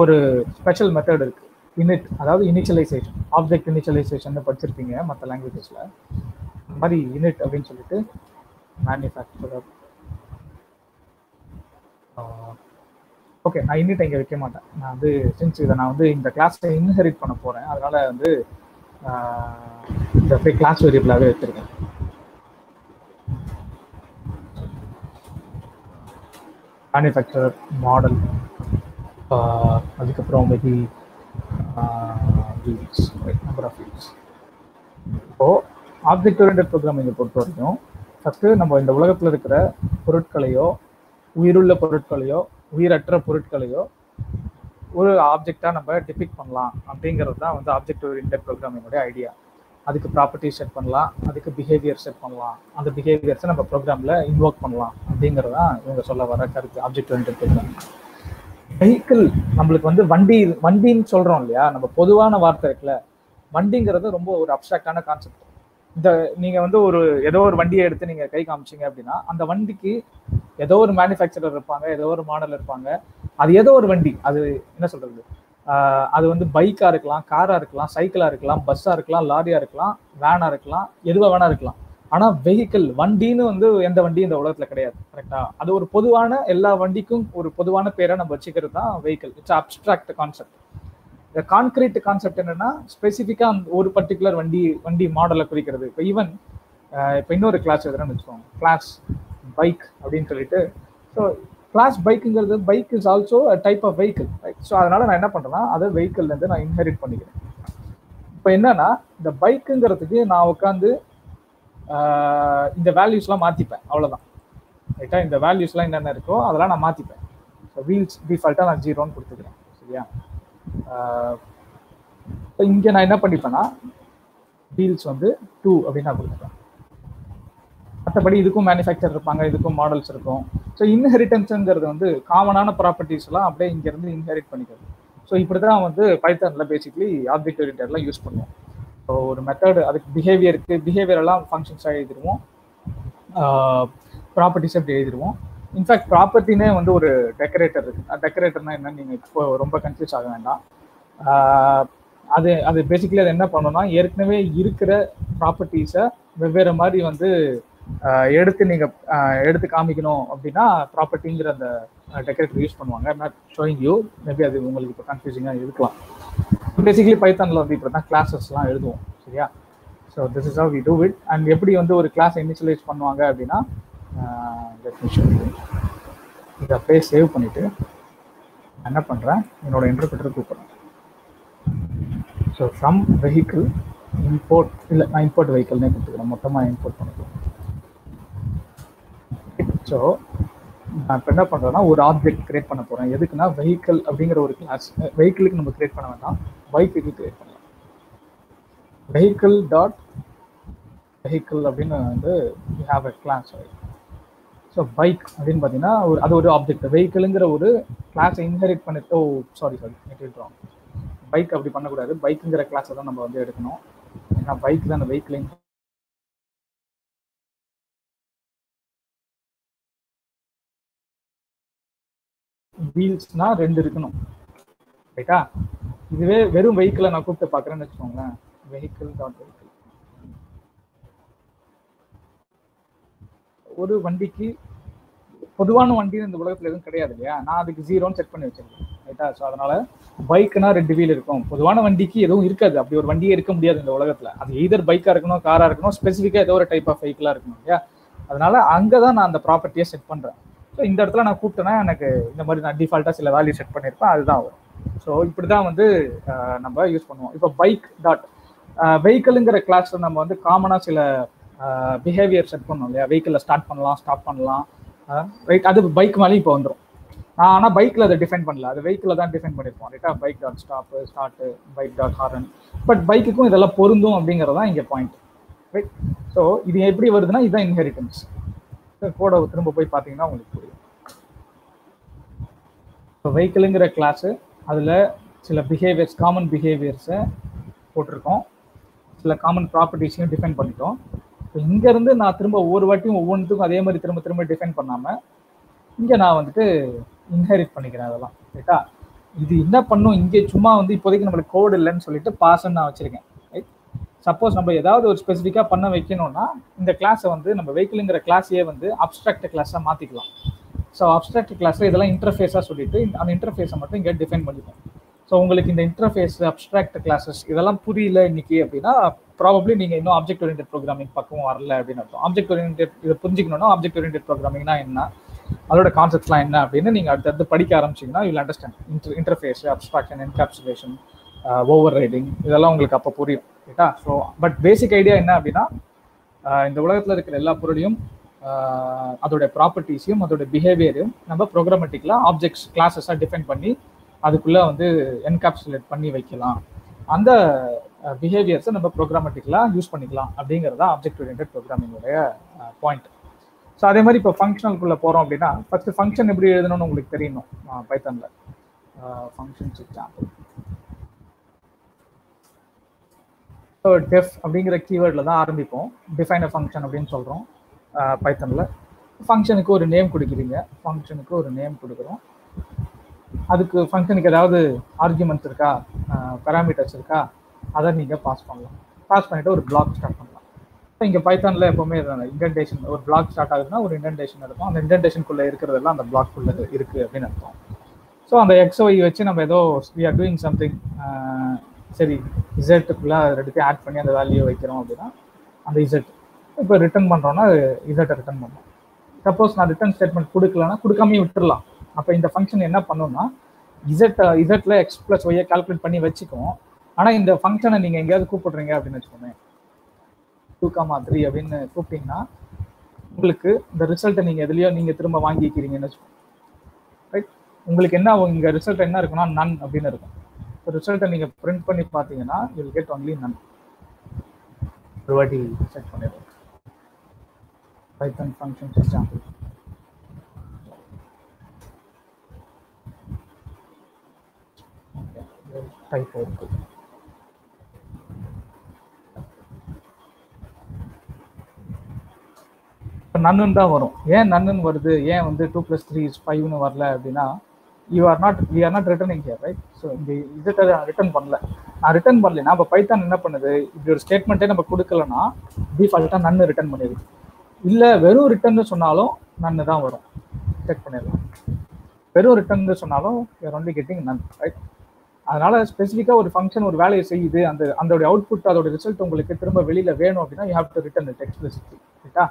ஒரு ஸ்பெஷல் மெத்தட் இருக்கு. இனிட் அதாவது இனிஷியலைசேஷன் ஆப்ஜெக்ட் இனிஷியலைசேஷன் படிச்சிருப்பீங்க மற்ற லாங்குவேஜஸில் மாதிரி யூனிட் அப்படின்னு சொல்லிட்டு மேனுஃபேக்சரர் ஓகே நான் யூனிட் இங்கே வைக்க மாட்டேன். நான் வந்து சின்ஸ் இதை நான் வந்து இந்த கிளாஸை இன்ஹெரிட் பண்ண போகிறேன் அதனால் வந்து இந்த கிளாஸ் வேரியபிளாகவே வச்சுருக்கேன். மேனுஃபேக்சரர் மாடல் அதுக்கப்புறம் மேபி நம்பர் ஆஃப் வீல்ஸ் இப்போது ஆப்ஜெக்ட் ஓரியன்ட் ப்ரோக்ராமிங்கை பொறுத்த வரைக்கும் ஃபஸ்ட்டு நம்ம இந்த உலகத்தில் இருக்கிற பொருட்களையோ உயிருள்ள பொருட்களையோ உயிரற்ற பொருட்களையோ ஒரு ஆப்ஜெக்டாக நம்ம டிபிக் பண்ணலாம் அப்படிங்கிறது தான் வந்து ஆப்ஜெக்ட் ஓரியன்ட் ப்ரோக்ராமிங்கோடைய ஐடியா அதுக்கு ப்ராப்பர்ட்டி செட் பண்ணலாம் அதுக்கு பிஹேவியர் செட் பண்ணலாம். அந்த பிஹேவியர்ஸை நம்ம ப்ரோக்ராமில் இன்வோக் பண்ணலாம் அப்படிங்கிறது தான் இவங்க சொல்ல வர கருத்து ஆப்ஜெக்ட் ஓரியன்ட் ப்ரோக்ராம் வெஹிக்கிள் நம்மளுக்கு வந்து வண்டி வண்டின்னு சொல்கிறோம் இல்லையா? நம்ம பொதுவான வார்த்தை இருக்குல்ல வண்டிங்கிறது ரொம்ப ஒரு அப்சாக்டான கான்செப்ட் இந்த நீங்க வந்து ஒரு ஏதோ ஒரு வண்டியை எடுத்து நீங்க கை காமிச்சீங்க அப்படின்னா அந்த வண்டிக்கு ஏதோ ஒரு மேனுஃபேக்சரர் இருப்பாங்க ஏதோ ஒரு மாடல் இருப்பாங்க. அது ஏதோ ஒரு வண்டி. அது என்ன சொல்றது? அது வந்து பைக்கா இருக்கலாம் காரா இருக்கலாம் சைக்கிளா இருக்கலாம் பஸ்ஸா இருக்கலாம் லாரியா இருக்கலாம் வேனா இருக்கலாம் எதுவா வேணா இருக்கலாம். ஆனா வெஹிக்கிள் வண்டின்னு வந்து எந்த வண்டியும் இந்த உலகத்துல கிடையாது. கரெக்டா அது ஒரு பொதுவான எல்லா வண்டிக்கும் ஒரு பொதுவான பேரை நம்ம வச்சுக்கிறது தான் வெஹிக்கிள் இட்ஸ் அப்டிராக்ட் கான்செப்ட் இந்த கான்கிரீட் கான்செப்ட் என்னன்னா ஸ்பெசிஃபிக்கா ஒரு பர்டிகுலர் வண்டி வண்டி மாடலை குறிக்கிறது. இப்போ ஈவன் இப்போ இன்னொரு கிளாஸ் எதுனா வச்சுக்கோங்க. கிளாஸ் பைக் அப்படின்னு சொல்லிட்டு. So class பைக்குங்கிறது bike is also type of vehicle so அதனால நான் என்ன பண்ணுறேன்னா அதை வெஹிக்கிள்லேருந்து நான் இன்ஹெரிட் பண்ணிக்கிறேன். இப்போ என்னன்னா இந்த பைக்குங்கிறதுக்கு நான் உட்காந்து இந்த வேல்யூஸ்லாம் மாற்றிப்பேன் அவ்வளோதான் ரைட்டா இந்த வேல்யூஸ்லாம் என்னென்ன இருக்கோ அதெல்லாம் நான் மாற்றிப்பேன் ஸோ வீல்ஸ் டிஃபால்ட்டாக நான் ஜீரோன்னு கொடுத்துக்கிறேன். சரியா? இப்போ இங்கே நான் என்ன பண்ணிப்பேன்னா டீல்ஸ் வந்து டூ அப்படின்னு நான் கொடுத்துப்பேன். மற்றபடி இதுக்கும் மேனுஃபேக்சர் இருப்பாங்க இதுக்கும் மாடல்ஸ் இருக்கும். ஸோ இன்ஹெரிட்டன்ஸுங்கிறது வந்து காமனான ப்ராப்பர்ட்டிஸ்லாம் அப்படியே இங்கேருந்து இன்ஹெரிட் பண்ணிக்கிறது. ஸோ இப்படி தான் வந்து பைத்தானில் பேசிக்லி ஆப்ஜெக்ட் ஓரியன்டெட்லாம் யூஸ் பண்ணுவோம். ஸோ ஒரு மெத்தடு அதுக்கு பிஹேவியருக்கு பிஹேவியர் எல்லாம் ஃபங்க்ஷன்ஸாக எழுதிடுவோம் ப்ராப்பர்ட்டிஸ் எப்படி எழுதிடுவோம். இன்ஃபேக்ட் ப்ராப்பர்ட்டினே வந்து ஒரு டெக்கரேட்டர் இருக்கு. டெக்கரேட்டர்னா என்னன்னு நீங்கள் இப்போ ரொம்ப கன்ஃபியூஸ் ஆக வேண்டாம். அது அது பேசிக்கலி அது என்ன பண்ணணும்னா ஏற்கனவே இருக்கிற ப்ராப்பர்ட்டிஸை வெவ்வேறு மாதிரி வந்து எடுத்து நீங்கள் எடுத்து காமிக்கணும் அப்படின்னா ப்ராப்பர்ட்டிங்கிற அந்த டெக்கரேட்டர் யூஸ் பண்ணுவாங்க. நாட் ஷோயிங் யூ மேபி அது உங்களுக்கு இப்போ கன்ஃபியூசிங்காக இருக்கலாம். பேசிக்கலி பைத்தானில் வந்து இப்போ தான் கிளாஸஸ்லாம் எழுதுவோம். சரியா? So this is how we do it and எப்படி வந்து ஒரு கிளாஸ் இனிஷியலைஸ் பண்ணுவாங்க அப்படின்னா let me இதை அப்படியே சேவ் பண்ணிவிட்டு நான் என்ன பண்ணுறேன் என்னோட இன்டர்பிரிட்டர் கூப்பிட்றேன். ஸோ ஃப்ரம் வெஹிக்கிள் இம்போர்ட் இல்லை நான் இம்போர்ட் வெஹிக்கிள்னே கொடுத்துக்கிறேன். மொத்தமாக இம்போர்ட் பண்ணிக்கிறேன் ஸோ நான் இப்போ என்ன பண்ணுறேன்னா ஒரு ஆப்ஜெக்ட் கிரியேட் பண்ண போகிறேன் எதுக்குன்னா வெஹிக்கிள் அப்படிங்கிற ஒரு கிளாஸ் வெஹிக்கிளுக்கு நம்ம கிரியேட் பண்ண வேண்டாம். பைக்குக்கு கிரியேட் பண்ணலாம். வெஹிக்கிள் டாட் வெஹிக்கிள் அப்படின்னு வந்து you have a class so bike அப்படின்னு பார்த்தீங்கன்னா ஒரு அது ஒரு ஆப்ஜெக்ட் வெஹிக்கிளுங்கிற ஒரு கிளாஸை இன்ஹெரிட் பண்ணிட்டு ஓ சாரி சாரி எடுத்துட்டோம் பைக் அப்படி பண்ணக்கூடாது. பைக்குங்கிற கிளாஸை தான் நம்ம வந்து எடுக்கணும். ஏன்னா பைக் தான் அந்த வெஹிக்கிளிங் வீல்ஸ்னா ரெண்டு இருக்கணும். ரைட்டா இதுவே வெறும் வெஹிக்கிளை நான் கூப்பிட்டு பார்க்குறேன்னு வச்சுக்கோங்களேன். வெஹிக்கிள் டாட் வெஹிக்கிள் ஒரு வண்டிக்கு பொதுவான வண்டின்னு இந்த உலகத்துல எதுவும் கிடையாது இல்லையா? நான் அதுக்கு ஜீரோன்னு செட் பண்ணி வச்சிருக்கேன். ரைட்டா ஸோ அதனால பைக்குனா ரெண்டு வீல் இருக்கும். பொதுவான வண்டிக்கு எதுவும் இருக்காது. அப்படி ஒரு வண்டியே இருக்க முடியாது இந்த உலகத்துல. அது எய்தர் பைக்கா இருக்கணும் காரா இருக்கணும் ஸ்பெசிஃபிக்காக ஏதோ ஒரு டைப் ஆஃப் பைக்கெலாம் இருக்கணும் இல்லையா? அதனால அங்கதான் நான் அந்த ப்ராப்பர்ட்டியை செட் பண்ணுறேன் ஸோ இந்த இடத்துல நான் கூப்பிட்டேன்னா எனக்கு இந்த மாதிரி நான் டிஃபால்ட்டாக சில வேல்யூ செட் பண்ணியிருப்பேன். அதுதான் வரும். ஸோ இப்படி தான் வந்து நம்ம யூஸ் பண்ணுவோம். இப்போ பைக் டாட் வெஹிக்கிளுங்கிற கிளாஸில் நம்ம வந்து காமனாக சில பிஹேவியர் செட் பண்ணோம் இல்லையா? வெஹிக்கிளில் ஸ்டார்ட் பண்ணலாம் ஸ்டாப் பண்ணலாம். ரைட் அது பைக் மேலேயும் இப்போ வந்துடும் நான் ஆனால் பைக்கில் அதை டிஃபைன் பண்ணல. அது வெஹிக்கிளில் தான் டிஃபைன் பண்ணியிருப்போம். ரைட்டா bike dot stop start bike dot horn but பைக்குக்கும் இதெல்லாம் பொருந்தும் அப்படிங்கிறது தான் இங்கே பாயிண்ட் ரைட் ஸோ இது எப்படி வருதுன்னா இதுதான் இன்ஹெரிட்டன்ஸ் கோடை திரும்ப போய் பார்த்தீங்கன்னா உங்களுக்கு புரியும். இப்போ வெஹிக்கிளுங்கிற கிளாஸு அதில் சில பிஹேவியர்ஸ் காமன் பிஹேவியர்ஸை போட்டிருக்கோம். சில காமன் ப்ராப்பர்ட்டிஸையும் டிஃபைன் பண்ணிட்டோம். இப்போ இங்கேருந்து நான் திரும்ப ஒவ்வொரு வாட்டியும் ஒவ்வொன்றுத்துக்கும் அதே மாதிரி திரும்ப திரும்ப டிஃபைன் பண்ணாமல் இங்கே நான் வந்துட்டு இன்ஹெரிட் பண்ணிக்கிறேன் அதெல்லாம் ரைட்டா இது என்ன பண்ணும்? இங்கே சும்மா வந்து இப்போதைக்கு நம்மளுக்கு கோடு இல்லைன்னு சொல்லிட்டு பாஸ்ன்னு நான் வச்சிருக்கேன் ரைட் சப்போஸ் நம்ம ஏதாவது ஒரு ஸ்பெசிஃபிக்காக பண்ண வைக்கணும்னா இந்த கிளாஸை வந்து நம்ம வெஹிக்கிளுங்கிற கிளாஸையே வந்து அப்ட்ராக்ட் கிளாஸாக மாற்றிக்கலாம் ஸோ அப்ட்ராக்ட் கிளாஸில் இதெல்லாம் இன்டர்ஃபேஸாக சொல்லிட்டு அந்த இன்டர்ஃபேஸை மட்டும் இங்கே டிஃபைன் பண்ணிப்போம். ஸோ உங்களுக்கு இந்த இன்டர்ஃபேஸ் அப்ட்ராக்ட் கிளாஸஸ் இதெல்லாம் புரியல இன்னைக்கு அப்படின்னா ப்ராபப்ளி நீங்கள் இன்னும் ஆப்ஜெக்ட் ஓரியன்ட் ப்ரோக்ராமிங் பக்கம் வரல அப்படின்னு அர்த்தம். ஆப்ஜெக்ட் ஓரியன்டட் இதை புரிஞ்சுக்கணும்னா ஆப்ஜெக்ட் ஓரியன்டட் ப்ரோக்ராமிங்னா என்ன? அதோட கான்செப்ட்ஸ்லாம் என்ன அப்படின்னு நீங்கள் அடுத்தடுத்து படிக்க ஆரம்பிச்சிங்கன்னா you'll understand inter interface abstraction encapsulation overriding இதெல்லாம் உங்களுக்கு அப்போ புரியும். ரைட்டா ஸோ பட் பேசிக் ஐடியா என்ன அப்படின்னா uh, இந்த உலகத்தில் இருக்கிற எல்லா பொருளையும் uh, அதோட ப்ராப்பர்ட்டிஸையும் அதோட பிஹேவியரையும் நம்ம ப்ரோக்ராமேட்டிக்கலாக ஆப்ஜெக்ட்ஸ் கிளாஸஸாக டிஃபைன் பண்ணி அதுக்குள்ளே வந்து என்காப்சுலேட் பண்ணி வைக்கலாம். அந்த பிஹேவியர்ஸை நம்ம ப்ரோக்ராமேட்டிக்கலாக யூஸ் பண்ணிக்கலாம் அப்படிங்கிறது தான் ஆப்ஜெக்ட் ஓரியன்ட் ப்ரோக்ராமிங்கோடைய பாயிண்ட் ஸோ அதே மாதிரி இப்போ ஃபங்க்ஷனல்குள்ளே போகிறோம் அப்படின்னா ஃபஸ்ட்டு ஃபங்க்ஷன் எப்படி எழுதணும்னு உங்களுக்கு தெரியணும்? பைத்தனில் ஃபங்க்ஷன்ஸ் எக்ஸாம்பிள் ஸோ டெஃப் அப்படிங்கிற கீவேர்டில் தான் ஆரம்பிப்போம். டிஃபைன் அ ஃபங்க்ஷன் அப்படின்னு சொல்கிறோம் பைத்தனில் ஃபங்க்ஷனுக்கு ஒரு நேம் கொடுக்குறீங்க. ஃபங்க்ஷனுக்கு ஒரு நேம் கொடுக்குறோம். அதுக்கு ஃபங்க்ஷனுக்கு ஏதாவது ஆர்குமெண்ட்ஸ் இருக்கா? பேராமீட்டர்ஸ் இருக்கா? அதை நீங்கள் பாஸ் பண்ணலாம். பாஸ் பண்ணிவிட்டு ஒரு பிளாக் ஸ்டார்ட் பண்ணலாம். இப்போ இங்கே பைத்தானில் எப்போவுமே இன்டென்டேஷன் ஒரு பிளாக் ஸ்டார்ட் ஆகுதுன்னா ஒரு இன்டென்டேஷன் இருக்கும். அந்த இன்டென்டேஷனுக்குள்ளே இருக்கிறதெல்லாம் அந்த பிளாக்குள்ளே இருக்குது அப்படின்னு அர்த்தம். ஸோ அந்த எக்ஸ்ஒய் வச்சு நம்ம ஏதோ வி ஆர் டூயிங் சம்திங் சரி இசட்டுக்குள்ளே ரெண்டுத்தையும் ஆட் பண்ணி அந்த வேல்யூ வைக்கிறோம் அப்படின்னா அந்த இசட் இப்போ ரிட்டர்ன் பண்ணுறோன்னா இசட்டை ரிட்டர்ன் பண்ணுறோம் சப்போஸ் நான் ரிட்டர்ன் ஸ்டேட்மெண்ட் கொடுக்கலன்னா கொடுக்காமே விட்டுடலாம் அப்போ இந்த ஃபங்க்ஷன் என்ன பண்ணும்னா இசட் இசட்ல எக்ஸ் ப்ளஸ் ஒய்யை கால்குலேட் பண்ணி வச்சுக்கும் ஆனால் இந்த ஃபங்க்ஷனை நீங்கள் எங்கேயாவது கூப்பிடுறீங்க அப்படின்னு வச்சுக்கோங்க டூ காமா த்ரீ அப்படின்னு கூப்பிட்டீங்கன்னா உங்களுக்கு இந்த ரிசல்ட்டை நீங்கள் எதுலையோ நீங்கள் திரும்ப வாங்கிக்கிறீங்கன்னு வச்சுக்கோங்க. ரைட் உங்களுக்கு என்ன இங்கே ரிசல்ட் என்ன இருக்குன்னா நன் அப்படின்னு இருக்கும். ரிசல்ட்டை நீங்கள் பிரிண்ட் பண்ணி பார்த்தீங்கன்னா யூல் கெட் ஒன்லி நன் ஒரு வாட்டி செக் பண்ணிடுவோம். பைத்தன் ஃபங்க்ஷன் எக்ஸாம்பிள் டைப் இருக்கு இப்போ நன்னு தான் வரும். ஏன் நன்னு வருது? ஏன் வந்து டூ ப்ளஸ் த்ரீ இஸ் ஃபைவ்னு வரல அப்படின்னா you are not you are not returning here right so இந்த இதுக்கு ரிட்டர்ன் பண்ணல. நான் ரிட்டர்ன் பண்ணலைன்னா இப்போ பைத்தான் என்ன பண்ணுது? இப்படி ஒரு ஸ்டேட்மெண்ட்டே நம்ம கொடுக்கலன்னா டிஃபால்ட்டாக நன்னு ரிட்டர்ன் பண்ணிடுது. இல்லை வெறும் ரிட்டர்ன் சொன்னாலும் நன்னு தான் வரும். செக் பண்ணிடலாம். வெறும் ரிட்டர்ன் சொன்னாலும் you're only getting none right அதனால ஸ்பெசிஃபிக்காக ஒரு ஃபங்க்ஷன் ஒரு வேலையை செய்யுது அந்த அதோட அவுட்புட் அதோட ரிசல்ட் உங்களுக்கு திரும்ப வெளியில வேணும் அப்படின்னா you have to return it explicitly ரைட்டா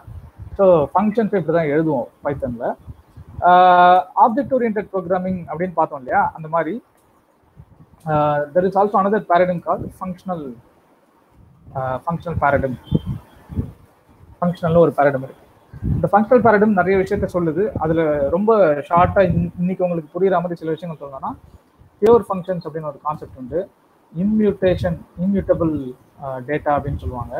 ஸோ ஃபங்க்ஷன்ஸ் இப்படி தான் எழுதுவோம் பைத்தனில் ஆப்ஜெக்ட் ஓரியன்ட் ப்ரோக்ராமிங் அப்படின்னு பார்த்தோம் இல்லையா? அந்த மாதிரி. There is also another paradigm call functional functional paradigm ஃபங்க்ஷனல்னு ஒரு பேரடம் இருக்கு. இந்த ஃபங்க்ஷனல் பேரடம் நிறைய விஷயத்த சொல்லுது. அதில் ரொம்ப ஷார்ட்டாக இன்னைக்கு உங்களுக்கு புரியுற மாதிரி சில விஷயங்கள் சொல்லணும்னா பியூர் ஃபங்க்ஷன்ஸ் அப்படின்னு ஒரு கான்செப்ட் உண்டு. இம்யூட்டேஷன் இம்யூட்டபிள் டேட்டா அப்படின்னு சொல்லுவாங்க.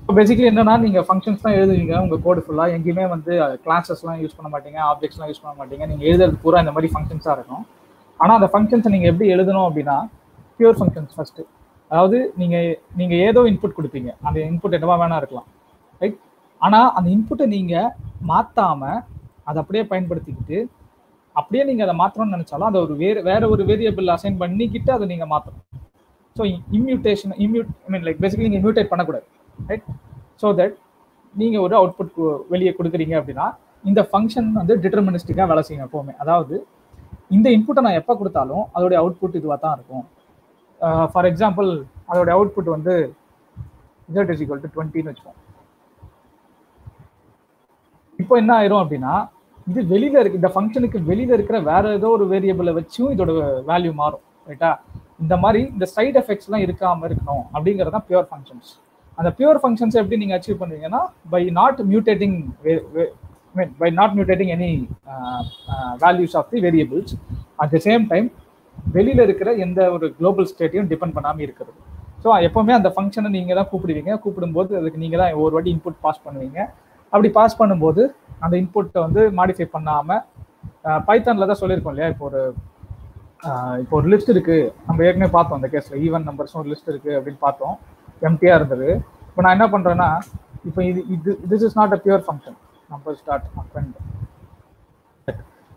இப்போ பேசிக்கலி என்னன்னா நீங்கள் ஃபங்க்ஷன்ஸ் தான் எழுதுவீங்க. உங்கள் கோடு ஃபுல்லாக எங்கேயுமே வந்து uh, கிளாஸஸ்லாம் யூஸ் பண்ண மாட்டீங்க. ஆப்ஜெக்ட்ஸ்லாம் யூஸ் பண்ண மாட்டீங்க. நீங்கள் எழுதுறது பூரா இந்த மாதிரி ஃபங்க்ஷன்ஸாக இருக்கும். ஆனால் அந்த ஃபங்க்ஷன்ஸை நீங்கள் எப்படி எழுதணும் அப்படின்னா பியூர் ஃபங்க்ஷன்ஸ் ஃபஸ்ட்டு அதாவது நீங்கள் நீங்கள் ஏதோ இன்புட் கொடுப்பீங்க. அந்த இன்புட் என்னவா வேணா இருக்கலாம். ரைட் ஆனால் அந்த இன்புட்டை நீங்கள் மாற்றாமல் அதை அப்படியே பயன்படுத்திக்கிட்டு அப்படியே நீங்கள் அதை மாற்றணும்னு நினச்சாலும் அதை ஒரு வேறு வேற ஒரு வேரியபிள் அசைன் பண்ணிக்கிட்டு அதை நீங்கள் மாற்றணும் so immutation immute I mean like basically நீங்கள் இம்யூட்டேட் பண்ணக்கூடாது. ரைட் ஸோ தட் நீங்கள் ஒரு அவுட்புட் வெளியே கொடுக்குறீங்க அப்படின்னா இந்த ஃபங்க்ஷன் வந்து டிட்டர்மினிஸ்டிக்காக வேலை செய்யும் எப்போவுமே. அதாவது இந்த இன்புட்டை நான் எப்போ கொடுத்தாலும் அதோடைய அவுட்புட் இதுவாக தான் இருக்கும். ஃபார் எக்ஸாம்பிள் அதோடைய அவுட்புட் வந்து இசட் இஸ் ஈக்குவல் டு டுவெண்ட்டின்னு வச்சுக்கோம் இப்போ என்ன ஆயிரும் அப்படின்னா இது வெளியில இருக்கு இந்த ஃபங்க்ஷனுக்கு வெளியில இருக்கிற வேற ஏதோ ஒரு வேரியபிளை வச்சும் இதோட வேல்யூ மாறும் ரைட்டா இந்த மாதிரி இந்த சைட் எஃபெக்ட்ஸ்லாம் இருக்காம இருக்கணும் அப்படிங்கிறது தான் பியூர் ஃபங்க்ஷன்ஸ் அந்த பியூர் ஃபங்க்ஷன்ஸ் எப்படி நீங்க achieve பண்ணுவீங்கன்னா by not mutating mean by not mutating any values of the variables at the same time வெளியில இருக்கிற எந்த ஒரு குளோபல் ஸ்டேட்டையும் டிபெண்ட் பண்ணாமல் இருக்கிறது. ஸோ எப்பவுமே அந்த ஃபங்க்ஷனை நீங்க தான் கூப்பிடுவீங்க. கூப்பிடும்போது அதுக்கு நீங்க தான் ஒரு வாட்டி இன்புட் பாஸ் பண்ணுவீங்க. அப்படி பாஸ் பண்ணும்போது அந்த இன்புட்டை வந்து மாடிஃபை பண்ணாமல் பைத்தானில் தான் சொல்லியிருக்கோம் இல்லையா? இப்போ ஒரு இப்போ ஒரு லிஸ்ட் இருக்கு. நம்ம ஏற்கனவே பார்த்தோம் அந்த கேஸில் ஈவன் நம்பர்ஸும் ஒரு லிஸ்ட் இருக்கு அப்படின்னு பார்த்தோம். எம்டியாக இருந்தது. இப்போ நான் என்ன பண்ணுறேன்னா இப்போ இது இது this is not a pure function number start friend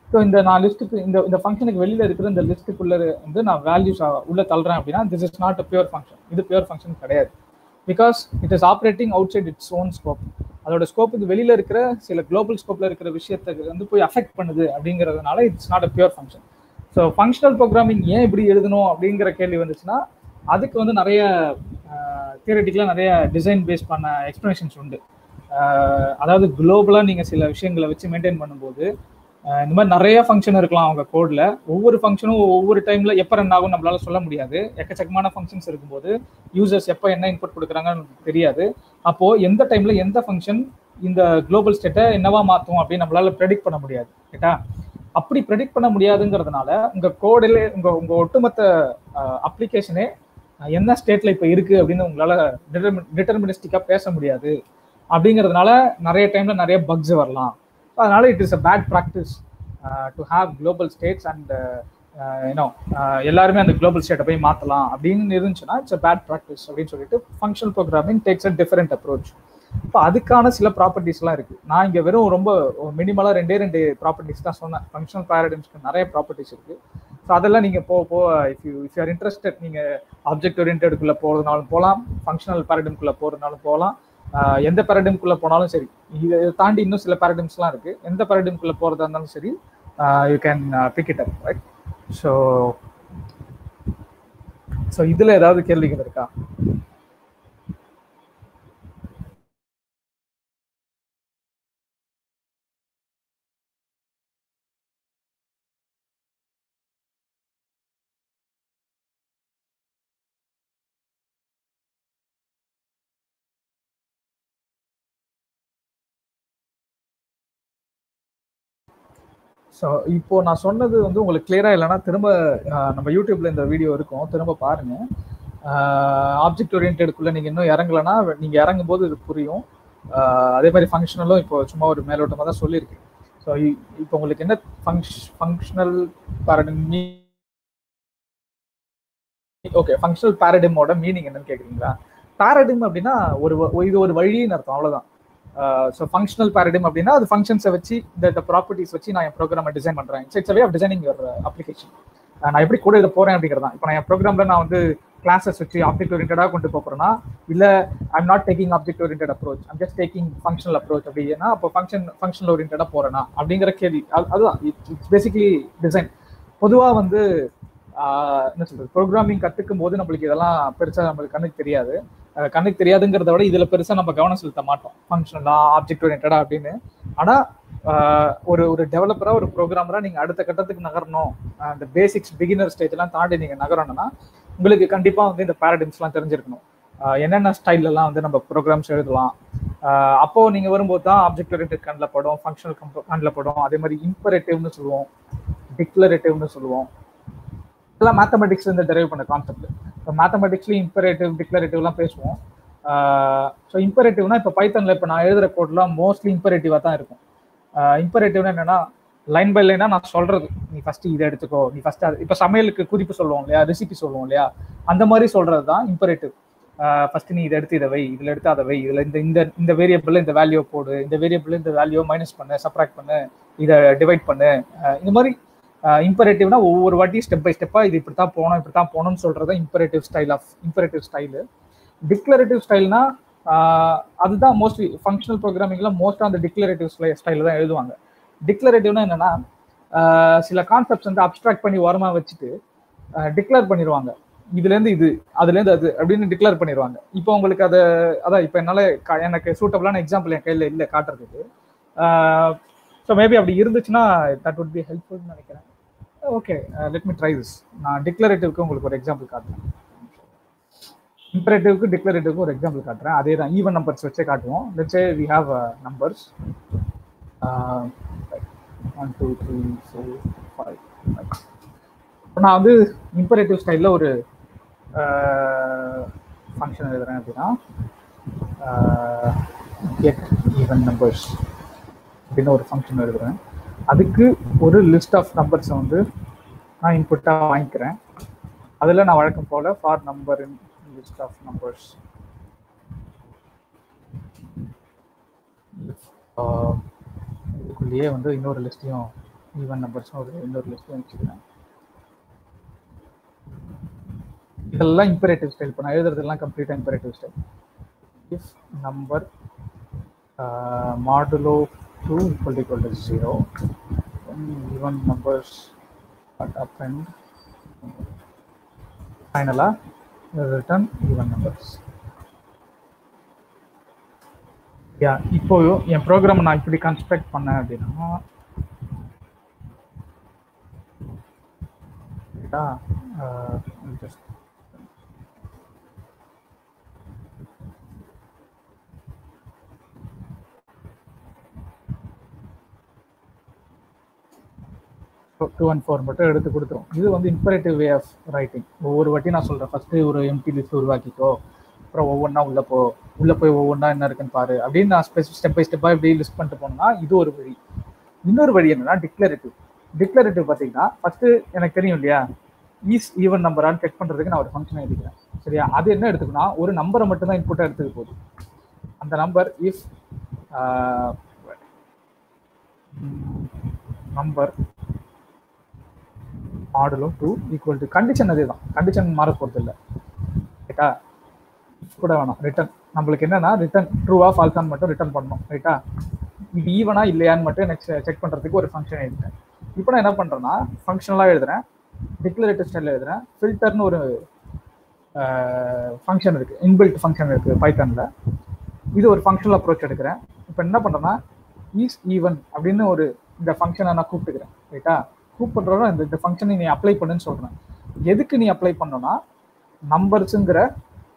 so இந்த நான் லிஸ்ட்டுக்கு இந்த இந்த ஃபங்க்ஷனுக்கு வெளியில் இருக்கிற இந்த லிஸ்ட்டுக்குள்ளே வந்து நான் வேல்யூஸ் உள்ளே தள்ளுறேன் அப்படின்னா this is not a pure function இது பியூர் ஃபங்க்ஷன் கிடையாது. Because it is operating outside its own scope அதோட ஸ்கோப்புக்கு வெளியில் இருக்கிற சில குளோபல் ஸ்கோப்பில் இருக்கிற விஷயத்துக்கு வந்து போய் அஃபெக்ட் பண்ணுது அப்படிங்கிறதுனால it's not a pure function so functional programming ஏன் இப்படி எழுதணும் அப்படிங்கிற கேள்வி வந்துச்சுன்னா அதுக்கு வந்து நிறைய தியரட்டிக்கலாக நிறைய டிசைன் பேஸ் பண்ண எக்ஸ்ப்ளனேஷன்ஸ் உண்டு. அதாவது குளோபலாக நீங்கள் சில விஷயங்களை வச்சு மெயின்டைன் பண்ணும்போது இந்த மாதிரி நிறைய ஃபங்க்ஷன் இருக்கலாம் அவங்க கோடில் ஒவ்வொரு ஃபங்க்ஷனும் ஒவ்வொரு டைமில் எப்போ ரன் ஆகும் நம்மளால சொல்ல முடியாது. எக்கச்சக்கமான ஃபங்க்ஷன்ஸ் இருக்கும்போது யூசர்ஸ் எப்போ என்ன இன்புட் கொடுக்குறாங்கன்னு தெரியாது. அப்போது எந்த டைமில் எந்த ஃபங்க்ஷன் இந்த குளோபல் ஸ்டேட்டை என்னவா மாற்றும் அப்படின்னு நம்மளால ப்ரெடிக்ட் பண்ண முடியாது. கேட்டா? அப்படி ப்ரெடிக்ட் பண்ண முடியாதுங்கிறதுனால உங்கள் கோடில் உங்கள் உங்கள் ஒட்டுமொத்த அப்ளிகேஷனே என்ன ஸ்டேட்டில் இப்போ இருக்குது அப்படின்னு உங்களால் டிட்டர்மி டிட்டர்மினிஸ்டிக்காக பேச முடியாது. அப்படிங்கிறதுனால நிறைய டைமில் நிறைய பக்ஸ் வரலாம். அதனால it is a bad practice to have global states and you know எல்லாருமே அந்த குளோபல் ஸ்டேட்டை போய் மாற்றலாம் அப்படின்னு இருந்துச்சுன்னா இட்ஸ் அ பேட் ப்ராக்டிஸ் அப்படின்னு சொல்லிட்டு functional programming takes a different approach இப்போ அதுக்கான சில ப்ராப்பர்ட்டிஸ்லாம் இருக்குது நான் இங்கே வெறும் ரொம்ப மினிமலாக ரெண்டே ரெண்டு ப்ராப்பர்ட்டிஸ் தான் சொன்னேன். ஃபங்க்ஷனல் பேரடைம்ஸ்க்கு நிறைய ப்ராப்பர்ட்டிஸ் இருக்குது ஸோ அதெல்லாம் நீங்கள் போக போக if you if you're interested நீங்கள் ஆப்ஜெக்ட் ஓரியன்டெடுக்குள்ளே போகிறதுனாலும் போகலாம் ஃபங்க்ஷனல் பேரடைம்குள்ளே போகிறதுனாலும் போகலாம் எந்த பேரடைம்குள்ளே போனாலும் சரி இதை தாண்டி இன்னும் சில பேரடைம்ஸ்லாம் இருக்குது எந்த பேரடைம்குள்ளே போகிறதா இருந்தாலும் சரி you can pick it up right so so இதில் ஏதாவது கேள்விகள் இருக்கா? ஸோ இப்போ நான் சொன்னது வந்து உங்களுக்கு கிளியரா இல்லைன்னா திரும்ப நம்ம யூடியூப்ல இந்த வீடியோ இருக்கும். திரும்ப பாருங்க. ஆப்ஜெக்ட் ஓரியன்டெடுக்குள்ள நீங்க இன்னும் இறங்கலைன்னா நீங்க இறங்கும் போது இது புரியும். அதே மாதிரி ஃபங்க்ஷனலும் இப்போ சும்மா ஒரு மேலோட்டமாக தான் சொல்லியிருக்கேன் ஸோ இப்போ உங்களுக்கு என்ன func functional paradigm okay functional பேரடிமோட meaning என்னன்னு கேட்குறீங்களா பேரடிம் அப்படின்னா ஒரு வ- இது ஒரு வழின்னு அர்த்தம் அவ்வளோதான் ஸோ ஃபங்க்ஷனல் பேரடிம் அப்படின்னா அது ஃபங்க்ஷன்ஸை வச்சு இந்த ப்ராப்பர்ட்டிஸ் வச்சு நான் என் ப்ரோக்ராமை டிசைன் பண்ணுறேன் it's way of designing your application நான் எப்படி கூட இதை போகிறேன் அப்படிங்கிறது தான் இப்போ நான் என் ப்ரோக்ராமில் நான் வந்து கிளாஸஸ் வச்சு ஆப்ஜெக்ட் ஓரியன்டாக கொண்டு போகிறேன்னா இல்லை I'm not taking object orient approach I'm just taking functional approach அப்படின்னா அப்போ ஃபங்க்ஷன் ஃபங்க்ஷனல் ஓரியன்டாக போகிறேன்னா அப்படிங்கிற கேள்வி. அது- அதுதான். இட்ஸ் பேசிக்லி டிசைன் பொதுவாக வந்து uh, என்ன சொல்றது? ப்ரோக்ராமிங் கற்றுக்கும் போது நம்மளுக்கு இதெல்லாம் பெருசாக நம்மளுக்கு கண்ணுக்கு தெரியாது. கண்ணுக்கு தெரியாதுங்கிறத விட இதில் பெருசா நம்ம கவனம் செலுத்த மாட்டோம். ஃபங்க்ஷனலா ஆப்ஜெக்ட் ஓரியன்டா அப்படின்னு. ஆனா ஒரு ஒரு டெவலப்பராக ஒரு ப்ரோக்ராமரா நீங்கள் அடுத்த கட்டத்துக்கு நகரணும். அந்த பேசிக்ஸ் பிகினர் ஸ்டேஜ்லாம் தாண்டி நீங்கள் நகரணும்னா உங்களுக்கு கண்டிப்பாக வந்து இந்த பேரடிம்ஸ்லாம் தெரிஞ்சிருக்கணும். என்னென்ன என்னென்ன எல்லாம் வந்து நம்ம ப்ரோக்ராம்ஸ் எழுதலாம். அப்போ நீங்க வரும்போது தான் ஆப்ஜெக்ட் ஓரியன்ட் கண்ணில் படும் ஃபங்க்ஷனல் கண்ணில் படும். அதே மாதிரி இம்பரேட்டிவ்னு சொல்லுவோம். டிக்ளரேட்டிவ்னு சொல்லுவோம். இதெல்லாம் மேத்தமெட்டிக்ஸ் வந்து டெரைவ் பண்ண கான்செப்ட் இப்போ மேத்தமெட்டிக்ஸ்லையும் இம்பரேட்டிவ் டிக்ளரேட்டிவ்லாம் பேசுவோம். ஸோ இம்பரேட்டிவ்னா இப்போ பைத்தனில் இப்போ நான் எழுதுற கோட்லாம் மோஸ்ட்லி இம்பரேட்டிவாக தான் இருக்கும். இம்பரேட்டிவ்னா என்னன்னா லைன் பை லைனா நான் சொல்றது. நீ ஃபர்ஸ்ட் இதை எடுத்துக்கோ. நீ ஃபர்ஸ்ட் அது இப்போ சமையலுக்கு குறிப்பு சொல்லுவோம் இல்லையா? ரெசிபி சொல்லுவோம் இல்லையா? அந்த மாதிரி சொல்றது தான் இம்பரேட்டிவ் ஃபர்ஸ்ட் நீ இதை எடுத்து இதை வை இதில் எடுத்து அதை வை இதில் இந்த இந்த இந்த வேரியபிளில் இந்த வேல்யூ போடு இந்த வேரியபிளில் இந்த வேல்யூ மைனஸ் பண்ணு சப்ராக்ட் பண்ணு இதை டிவைட் பண்ணு. இந்த மாதிரி இம்பரேட்டிவ்னா ஒவ்வொரு வாட்டி ஸ்டெப் பை ஸ்டெப்பாக இது இப்படி தான் போகணும் இப்படி தான் போகணும்னு சொல்கிறது imperative style of imperative style declarative ஸ்டைல்னா அதுதான் மோஸ்ட்லி ஃபங்க்ஷனல் ப்ரோக்ராமிங்ல மோஸ்ட்டாக அந்த டிக்ளரேட்டிவ் ஸ்டைல் தான் எழுதுவாங்க. டிக்ளரேட்டிவ்னா என்னன்னா சில கான்செப்ட்ஸ் வந்து அப்ட்ராக்ட் பண்ணி ஓரமா வச்சுட்டு டிக்ளேர் பண்ணிடுவாங்க இதுலேருந்து இது அதுலேருந்து அது அப்படின்னு டிக்ளேர் பண்ணிடுவாங்க இப்போ உங்களுக்கு அதை அதான் இப்போ என்னால் க- எனக்கு சூட்டபிளான எக்ஸாம்பிள் என் கையில் இல்லை காட்டுறதுக்கு. ஸோ மேபி அப்படி இருந்துச்சுன்னா தட் உட் பி ஹெல்ப்ஃபுல்னு நினைக்கிறேன். Okay let me try this நான் டிக்ளரேட்டிவ்க்கு உங்களுக்கு ஒரு எக்ஸாம்பிள் காட்டுறேன். இம்பரேட்டிவ்க்கு டிக்ளரேட்டிவ்க்கு ஒரு எக்ஸாம்பிள் காட்டுறேன். அதே தான் ஈவன் நம்பர்ஸ் வச்சே காட்டுவோம். Let's we have numbers one two three four five நான் வந்து இம்பரேட்டிவ் ஸ்டைலில் ஒரு uh, ஃபங்க்ஷன் எழுதுறேன் அப்படின்னா கெட் ஈவன் நம்பர்ஸ் அப்படின்னு ஒரு ஃபங்க்ஷன் எழுதுறேன். அதுக்கு ஒரு லிஸ்ட் ஆஃப் நம்பர்ஸை வந்து நான் இன்புட்டாக வாங்கிக்கிறேன். அதில் நான் வழக்கம் போல் for number in list of numbers இதுக்குள்ளேயே வந்து இன்னொரு லிஸ்ட்டையும் ஈவன் நம்பர்ஸும் ஒரு இன்னொரு லிஸ்ட்டையும் வச்சுக்கிறேன். இதெல்லாம் இம்பரேட்டிவ் ஸ்டைல் இப்போ நான் எழுதுறதெல்லாம் கம்ப்ளீட்டாக imperative style if number modulo 2 equal to equal to zero then even numbers are append finally return even numbers yeah இப்போ என் ப்ரோக்ராம் நான் இப்படி கன்ஸ்ட்ரக்ட் பண்ணேன் அப்படின்னா ஜஸ்ட் டூ அண்ட் ஃபோர் மட்டும் எடுத்து கொடுத்துரும். இது வந்து இம்பரேட்டிவ் வே ஆஃப் ரைட்டிங் ஒவ்வொரு வாட்டி நான் சொல்கிறேன் ஃபஸ்ட்டு ஒரு எம்டி லிஸ்ட் உருவாக்கிக்கோ. அப்புறம் ஒவ்வொன்றா உள்ளே போ. உள்ளே போய் ஒவ்வொன்றா என்ன இருக்குன்னு பாரு. அப்படின்னு நான் ஸ்டெப் பை ஸ்டெப்பாக இப்படி லிஸ்ட் பண்ணிட்டு போனோம்னா இது ஒரு வழி. இன்னொரு வழி என்னன்னா டிக்ளரேட்டிவ் டிக்ளரேட்டிவ் பார்த்தீங்கன்னா ஃபஸ்ட்டு எனக்கு தெரியும் இல்லையா? ஈஸ் ஈவன் நம்பரான்னு செக் பண்ணுறதுக்கு நான் ஒரு ஃபங்க்ஷன் எழுதிக்கிறேன். சரியா? அது என்ன எடுத்துக்கணும்னா ஒரு நம்பரை மட்டும் தான் இன்புட்டாக எடுத்துக்க போகுது. அந்த number if number modulo two equal to condition அதே தான் கண்டிஷன் மாற போகிறது இல்லை ரைட்டா கூட வேணாம். ரிட்டன் நம்மளுக்கு என்னன்னா ரிட்டன் ட்ரூவா ஃபால்ஸான்னு மட்டும் ரிட்டன் பண்ணணும். ரைட்டா இது ஈவனா இல்லையான்னு மட்டும் எனக்கு செக் பண்ணுறதுக்கு ஒரு ஃபங்க்ஷன் எழுதுறேன் இப்போ நான் என்ன பண்ணுறேன்னா ஃபங்க்ஷனலாக எழுதுறேன். டிக்ளரேட்டிவ் ஸ்டைலில் எழுதுறேன். ஃபில்டர்னு ஒரு ஃபங்க்ஷன் இருக்குது இன்பில்ட் ஃபங்க்ஷன் இருக்குது பைத்தனில் இது ஒரு ஃபங்க்ஷனல் அப்ரோச் எடுக்கிறேன். இப்போ என்ன பண்ணுறேன்னா ஈஸ் ஈவன் அப்படின்னு ஒரு இந்த ஃபங்க்ஷனை நான் கூப்பிட்டுக்கிறேன். ரைட்டா கூப்பிடுறோம் இந்த இந்த ஃபங்க்ஷனை நீ அப்ளை பண்ணுன்னு சொல்கிறேன் எதுக்கு நீ அப்ளை பண்ணோன்னா நம்பர்ஸுங்கிற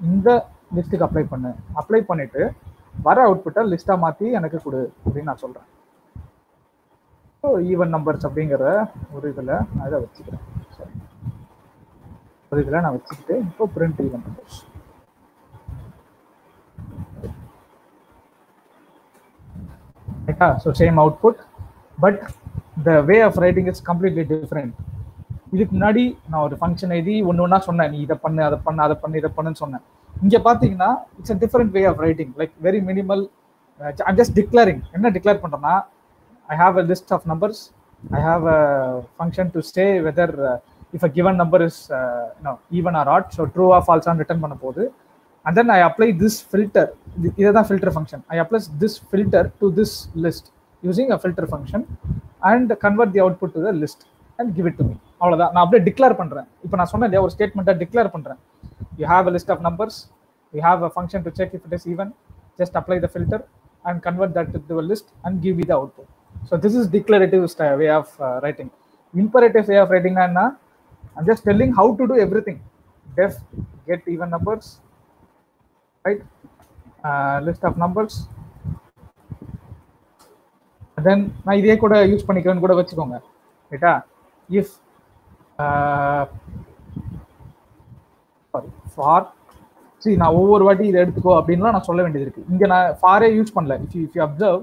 இந்த லிஸ்ட்டுக்கு அப்ளை பண்ணு. அப்ளை பண்ணிட்டு வர அவுட்புட்டை லிஸ்ட்டாக மாற்றி எனக்கு கொடு அப்படின்னு நான் சொல்கிறேன் ஸோ ஈவன் நம்பர்ஸ் அப்படிங்கிற ஒரு இதில் நான் இதை வச்சுக்கிறேன். சரி ஒரு இதில் நான் வச்சுக்கிட்டு இப்போ பிரிண்ட் ஈவன் நம்பர்ஸ் ரைட்டா so same output but the way of writing is completely different இதுக்கு முன்னாடி நான் ஒரு ஃபங்க்ஷன் எழுதி ஒன்று ஒன்றா சொன்னேன். நீ இதை பண்ணு அதை பண்ணு அதை பண்ணு இதை பண்ணுன்னு சொன்னேன். இங்கே பார்த்தீங்கன்னா it's a different way of writing like very minimal I'm just declaring என்ன டிக்ளேர் பண்ணுறேன்னா I have a list of numbers I have a function to stay whether if a given number is no even or odd so true of ஆல்சான்னு return பண்ண போது and then I apply this filter இதை தான் filter function I apply this filter to this list using a filter function and convert the output to the list and give it to me அவ்வளோதான் நான் அப்படியே declare பண்ணுறேன் இப்போ நான் சொன்னேன் இல்லையா ஒரு ஸ்டேட்மெண்ட்டை டிக்ளேர் பண்ணுறேன் you have a list of numbers you have a function to check if it is even just apply the filter and convert that to list and give we the output so this is declarative way of writing imperative way of ரைட்டிங்னா என்ன I'm just telling how to do everything def get even numbers right? Uh, list of then நான் இதே கூட use பண்ணிக்கிறேன்னு கூட வச்சுக்கோங்க. ரைட்டா if sorry for சரி நான் ஒவ்வொரு வாட்டி இதை எடுத்துக்கோ அப்படின்லாம் நான் சொல்ல வேண்டியது இருக்கு. இங்கே நான் ஃபாரே யூஸ் பண்ணல. If if you observe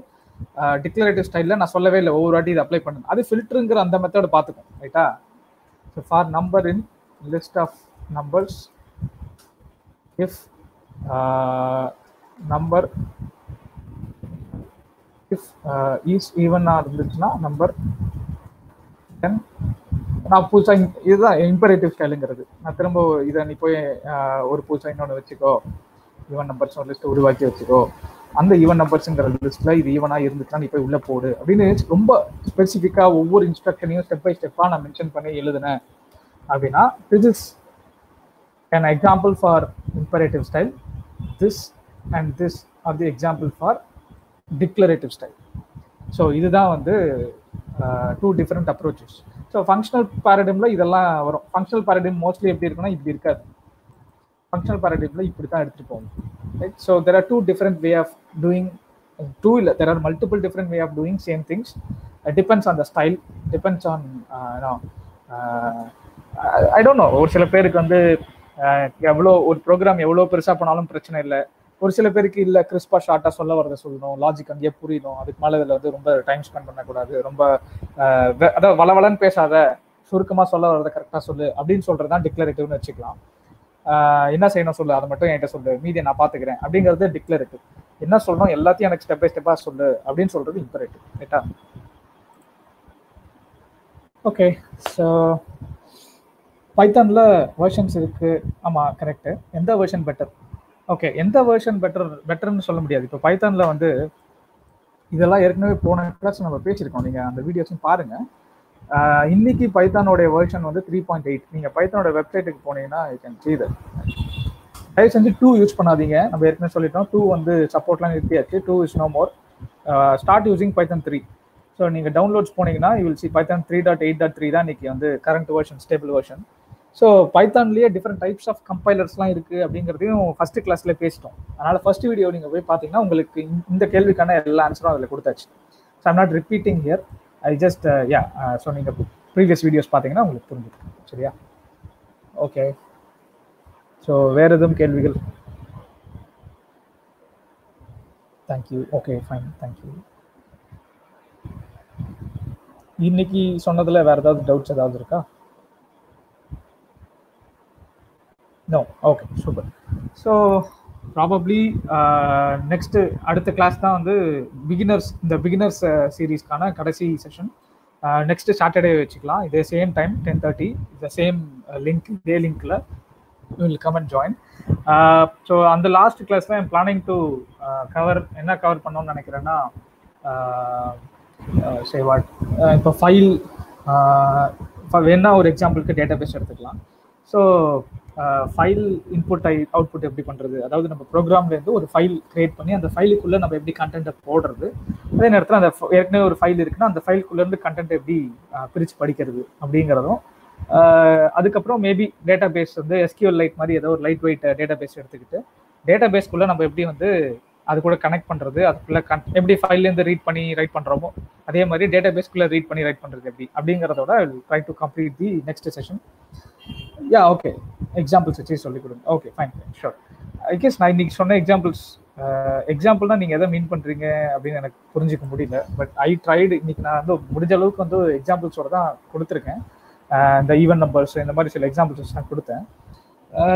declarative ஸ்டைலில் நான் சொல்லவே இல்லை. ஒவ்வொரு வாட்டி இதை அப்ளை பண்ணு அது ஃபில்டருங்கிற அந்த மெத்தட் பார்த்துக்கும் ரைட்டா so for number in list of numbers if number if is ஈவனாக இருந்துச்சுன்னா நம்பர் தென் நான் புதுசாக இதுதான் இம்பரேட்டிவ் ஸ்டைலுங்கிறது நான் திரும்ப இதை நீ போய் ஒரு புதுசாக இன்னொன்று வச்சுக்கோ. ஈவன் நம்பர்ஸ் ஒரு லிஸ்ட் உருவாக்கி வச்சுக்கோ. அந்த ஈவன் நம்பர்ஸுங்கிற லிஸ்ட்டில் இது ஈவனாக இருந்துச்சுன்னா நீ போய் உள்ளே போடு. அப்படின்னு ரொம்ப ஸ்பெசிஃபிக்காக ஒவ்வொரு இன்ஸ்ட்ரக்ஷனையும் ஸ்டெப் பை ஸ்டெப்பாக நான் மென்ஷன் பண்ணி எழுதுனேன். அப்படின்னா this is an example for imperative style. This and this are the example for declarative style so இதுதான் வந்து two different approaches so functional பேரடிமில் இதெல்லாம் வரும். ஃபங்க்ஷனல் பேரடிம் மோஸ்ட்லி எப்படி இருக்குன்னா இப்படி இருக்காது. ஃபங்க்ஷனல் பேரடிமில் இப்படி தான் எடுத்துகிட்டு போகும் right so there are two different way of doing two இல்லை there are multiple different way of doing same things depends on the style depends on I don't know ஒரு சில பேருக்கு வந்து uh, எவ்வளோ ஒரு ப்ரோக்ராம் எவ்வளோ பெருசாக போனாலும் பிரச்சனை இல்லை. ஒரு சில பேருக்கு இல்லை கிறிஸ்பா ஷார்ட்டாக சொல்ல வரதை சொல்லணும் லாஜிக் அங்கேயே புரியணும். அதுக்கு மேலே இதில் வந்து ரொம்ப டைம் ஸ்பெண்ட் பண்ணக்கூடாது. ரொம்ப அதாவது வளவலன்னு பேசாத சுருக்கமாக சொல்ல வரதை கரெக்டாக சொல்லு அப்படின்னு சொல்கிறது தான் டிக்ளரேட்டிவ்னு வச்சுக்கலாம் என்ன செய்யணும் சொல்லு? அதை மட்டும் என்கிட்ட சொல்லு. மீதியை நான் பார்த்துக்கிறேன் அப்படிங்கிறது டிக்ளரேட்டிவ் என்ன சொல்லணும்? எல்லாத்தையும் எனக்கு ஸ்டெப் பை ஸ்டெப்பாக சொல்லு அப்படின்னு சொல்கிறது இம்பரேட்டிவ் ரைட்டா ஓகே ஸோ பைத்தானில் வேர்ஷன்ஸ் இருக்குது ஆமாம் கரெக்டு எந்த வேர்ஷன் பெட்டர் ஓகே எந்த வேர்ஷன் பெட்டர் பெட்டர்னு சொல்ல முடியாது. இப்போ பைத்தானில் வந்து இதெல்லாம் ஏற்கனவே போன கிளாஸ் நம்ம பேசியிருக்கோம். நீங்கள் அந்த வீடியோஸும் பாருங்கள் இன்னைக்கு பைத்தானோடைய வேர்ஷன் வந்து த்ரீ பாயிண்ட் எயிட் நீங்கள் பைத்தானோட வெப்சைட்டுக்கு போனீங்கன்னா யூ கேன் சீ தட் தயவு செஞ்சு டூ யூஸ் பண்ணாதீங்க. நம்ம ஏற்கனவே சொல்லிட்டோம். டூ வந்து சப்போர்ட்லாம் நிறுத்தியாச்சு. Two is no more start using Python three so நீங்கள் டவுன்லோட்ஸ் போனீங்கன்னா you will see Python three dot eight dot three தான் இன்னைக்கு வந்து current version stable version so பைத்தான்லேயே different types of கம்பைலர்ஸ்லாம் இருக்குது அப்படிங்கிறதையும் ஃபஸ்ட்டு கிளாஸில் பேசிட்டோம். அதனால் ஃபஸ்ட் வீடியோ நீங்கள் போய் பார்த்தீங்கன்னா உங்களுக்கு இந்த கேள்விக்கான எல்லா ஆன்சரும் அதில் கொடுத்தாச்சு. So I'm not repeating here I just yeah so நீங்கள் ப்ரீவியஸ் வீடியோஸ் பார்த்தீங்கன்னா உங்களுக்கு புரிஞ்சுக்கும் சரியா? ஓகே ஸோ வேறு எதுவும் கேள்விகள்? தேங்க்யூ ஓகே ஃபைன் தேங்க்யூ இன்னைக்கு சொன்னதில் வேறு ஏதாவது டவுட்ஸ் ஏதாவது இருக்கா? No okay super so probably next அடுத்த கிளாஸ் தான் வந்து பிகினர்ஸ் இந்த பிகினர்ஸ் சீரீஸ்க்கான uh, கடைசி செஷன் நெக்ஸ்ட்டு சாட்டர்டே வச்சுக்கலாம். இதே சேம் டைம் டென் தேர்ட்டி இந்த சேம் லிங்க் இதே லிங்கில் will come and join so அந்த லாஸ்ட் கிளாஸ் தான் பிளானிங் டு கவர் என்ன கவர் பண்ணோம்னு நினைக்கிறேன்னா சே வாட் இப்போ ஃபைல் வேணா ஒரு எக்ஸாம்பிளுக்கு டேட்டா பேஸ் எடுத்துக்கலாம். So file input I output எப்படி பண்ணுறது அதாவது நம்ம ப்ரோக்ராம்லேருந்து ஒரு ஃபைல் கிரியேட் பண்ணி அந்த ஃபைலுக்குள்ளே நம்ம எப்படி கண்டென்ட்டை போடுறது? அதே நேரத்தில் அந்த ஏற்கனவே ஒரு ஃபைல் இருக்குன்னா அந்த ஃபைலுக்குள்ளேருந்து கண்டென்ட் எப்படி பிரித்து படிக்கிறது அப்படிங்கிறதும் அதுக்கப்புறம் மேபி டேட்டா பேஸ் வந்து எஸ்கியூஎல் லைட் மாதிரி ஏதோ ஒரு லைட் வெயிட் டேட்டா பேஸ் எடுத்துக்கிட்டு டேட்டா பேஸ்க்குள்ளே நம்ம எப்படி வந்து அது கூட கனெக்ட் பண்ணுறது அதுக்குள்ளே கன் எப்படி ஃபைல்லேருந்து ரீட் பண்ணி ரைட் பண்ணுறோமோ அதே மாதிரி டேட்டா பேஸ்க்குள்ளே ரீட் பண்ணி ரைட் பண்ணுறது எப்படி? அப்படிங்கிறதோட try to complete the next session yeah okay examples வச்சு சொல்லிக் கொடுங்க. Okay fine fine sure I guess நான் இன்னைக்கு சொன்ன எக்ஸாம்பிள்ஸ் எக்ஸாம்பிள்னா நீங்கள் எதை மீன் பண்ணுறீங்க அப்படின்னு எனக்கு புரிஞ்சிக்க முடியல. பட் ஐ ட்ரைடு இன்னைக்கு நான் வந்து முடிஞ்ச அளவுக்கு வந்து எக்ஸாம்பிள்ஸோட தான் கொடுத்துருக்கேன். இந்த ஈவன் நம்பர்ஸ் இந்த மாதிரி சில எக்ஸாம்பிள்ஸ் நான் கொடுத்தேன்.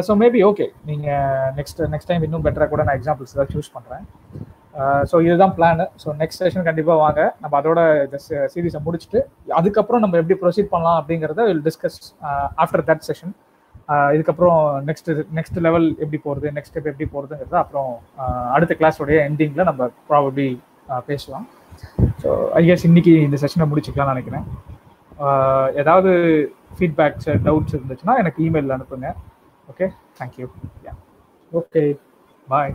ஸோ மேபி ஓகே நீங்கள் நெக்ஸ்ட் நெக்ஸ்ட் டைம் இன்னும் பெட்டராக கூட நான் எக்ஸாம்பிள்ஸ் ஏதாவது சூஸ் பண்ணுறேன் ஸோ இதுதான் பிளான் ஸோ நெக்ஸ்ட் செஷன் கண்டிப்பாக வாங்க. நம்ம அதோட இந்த சீரீஸை முடிச்சுட்டு அதுக்கப்புறம் நம்ம எப்படி ப்ரொசீட் பண்ணலாம் அப்படிங்கிறத will discuss after that session இதுக்கப்புறம் நெக்ஸ்ட் நெக்ஸ்ட் லெவல் எப்படி போகிறது நெக்ஸ்ட் ஸ்டெப் எப்படி போகிறதுங்கிறத அப்புறம் அடுத்த கிளாஸோடைய எண்டிங்கில் நம்ம ப்ராபப்ளி பேசலாம். ஸோ ஐஎஸ் இன்னைக்கு இந்த செஷனை முடிச்சுக்கலாம்னு நினைக்கிறேன். ஏதாவது ஃபீட்பேக்ஸ் டவுட்ஸ் இருந்துச்சுன்னா எனக்கு இமெயிலில் அனுப்புங்க. Okay thank you yeah okay bye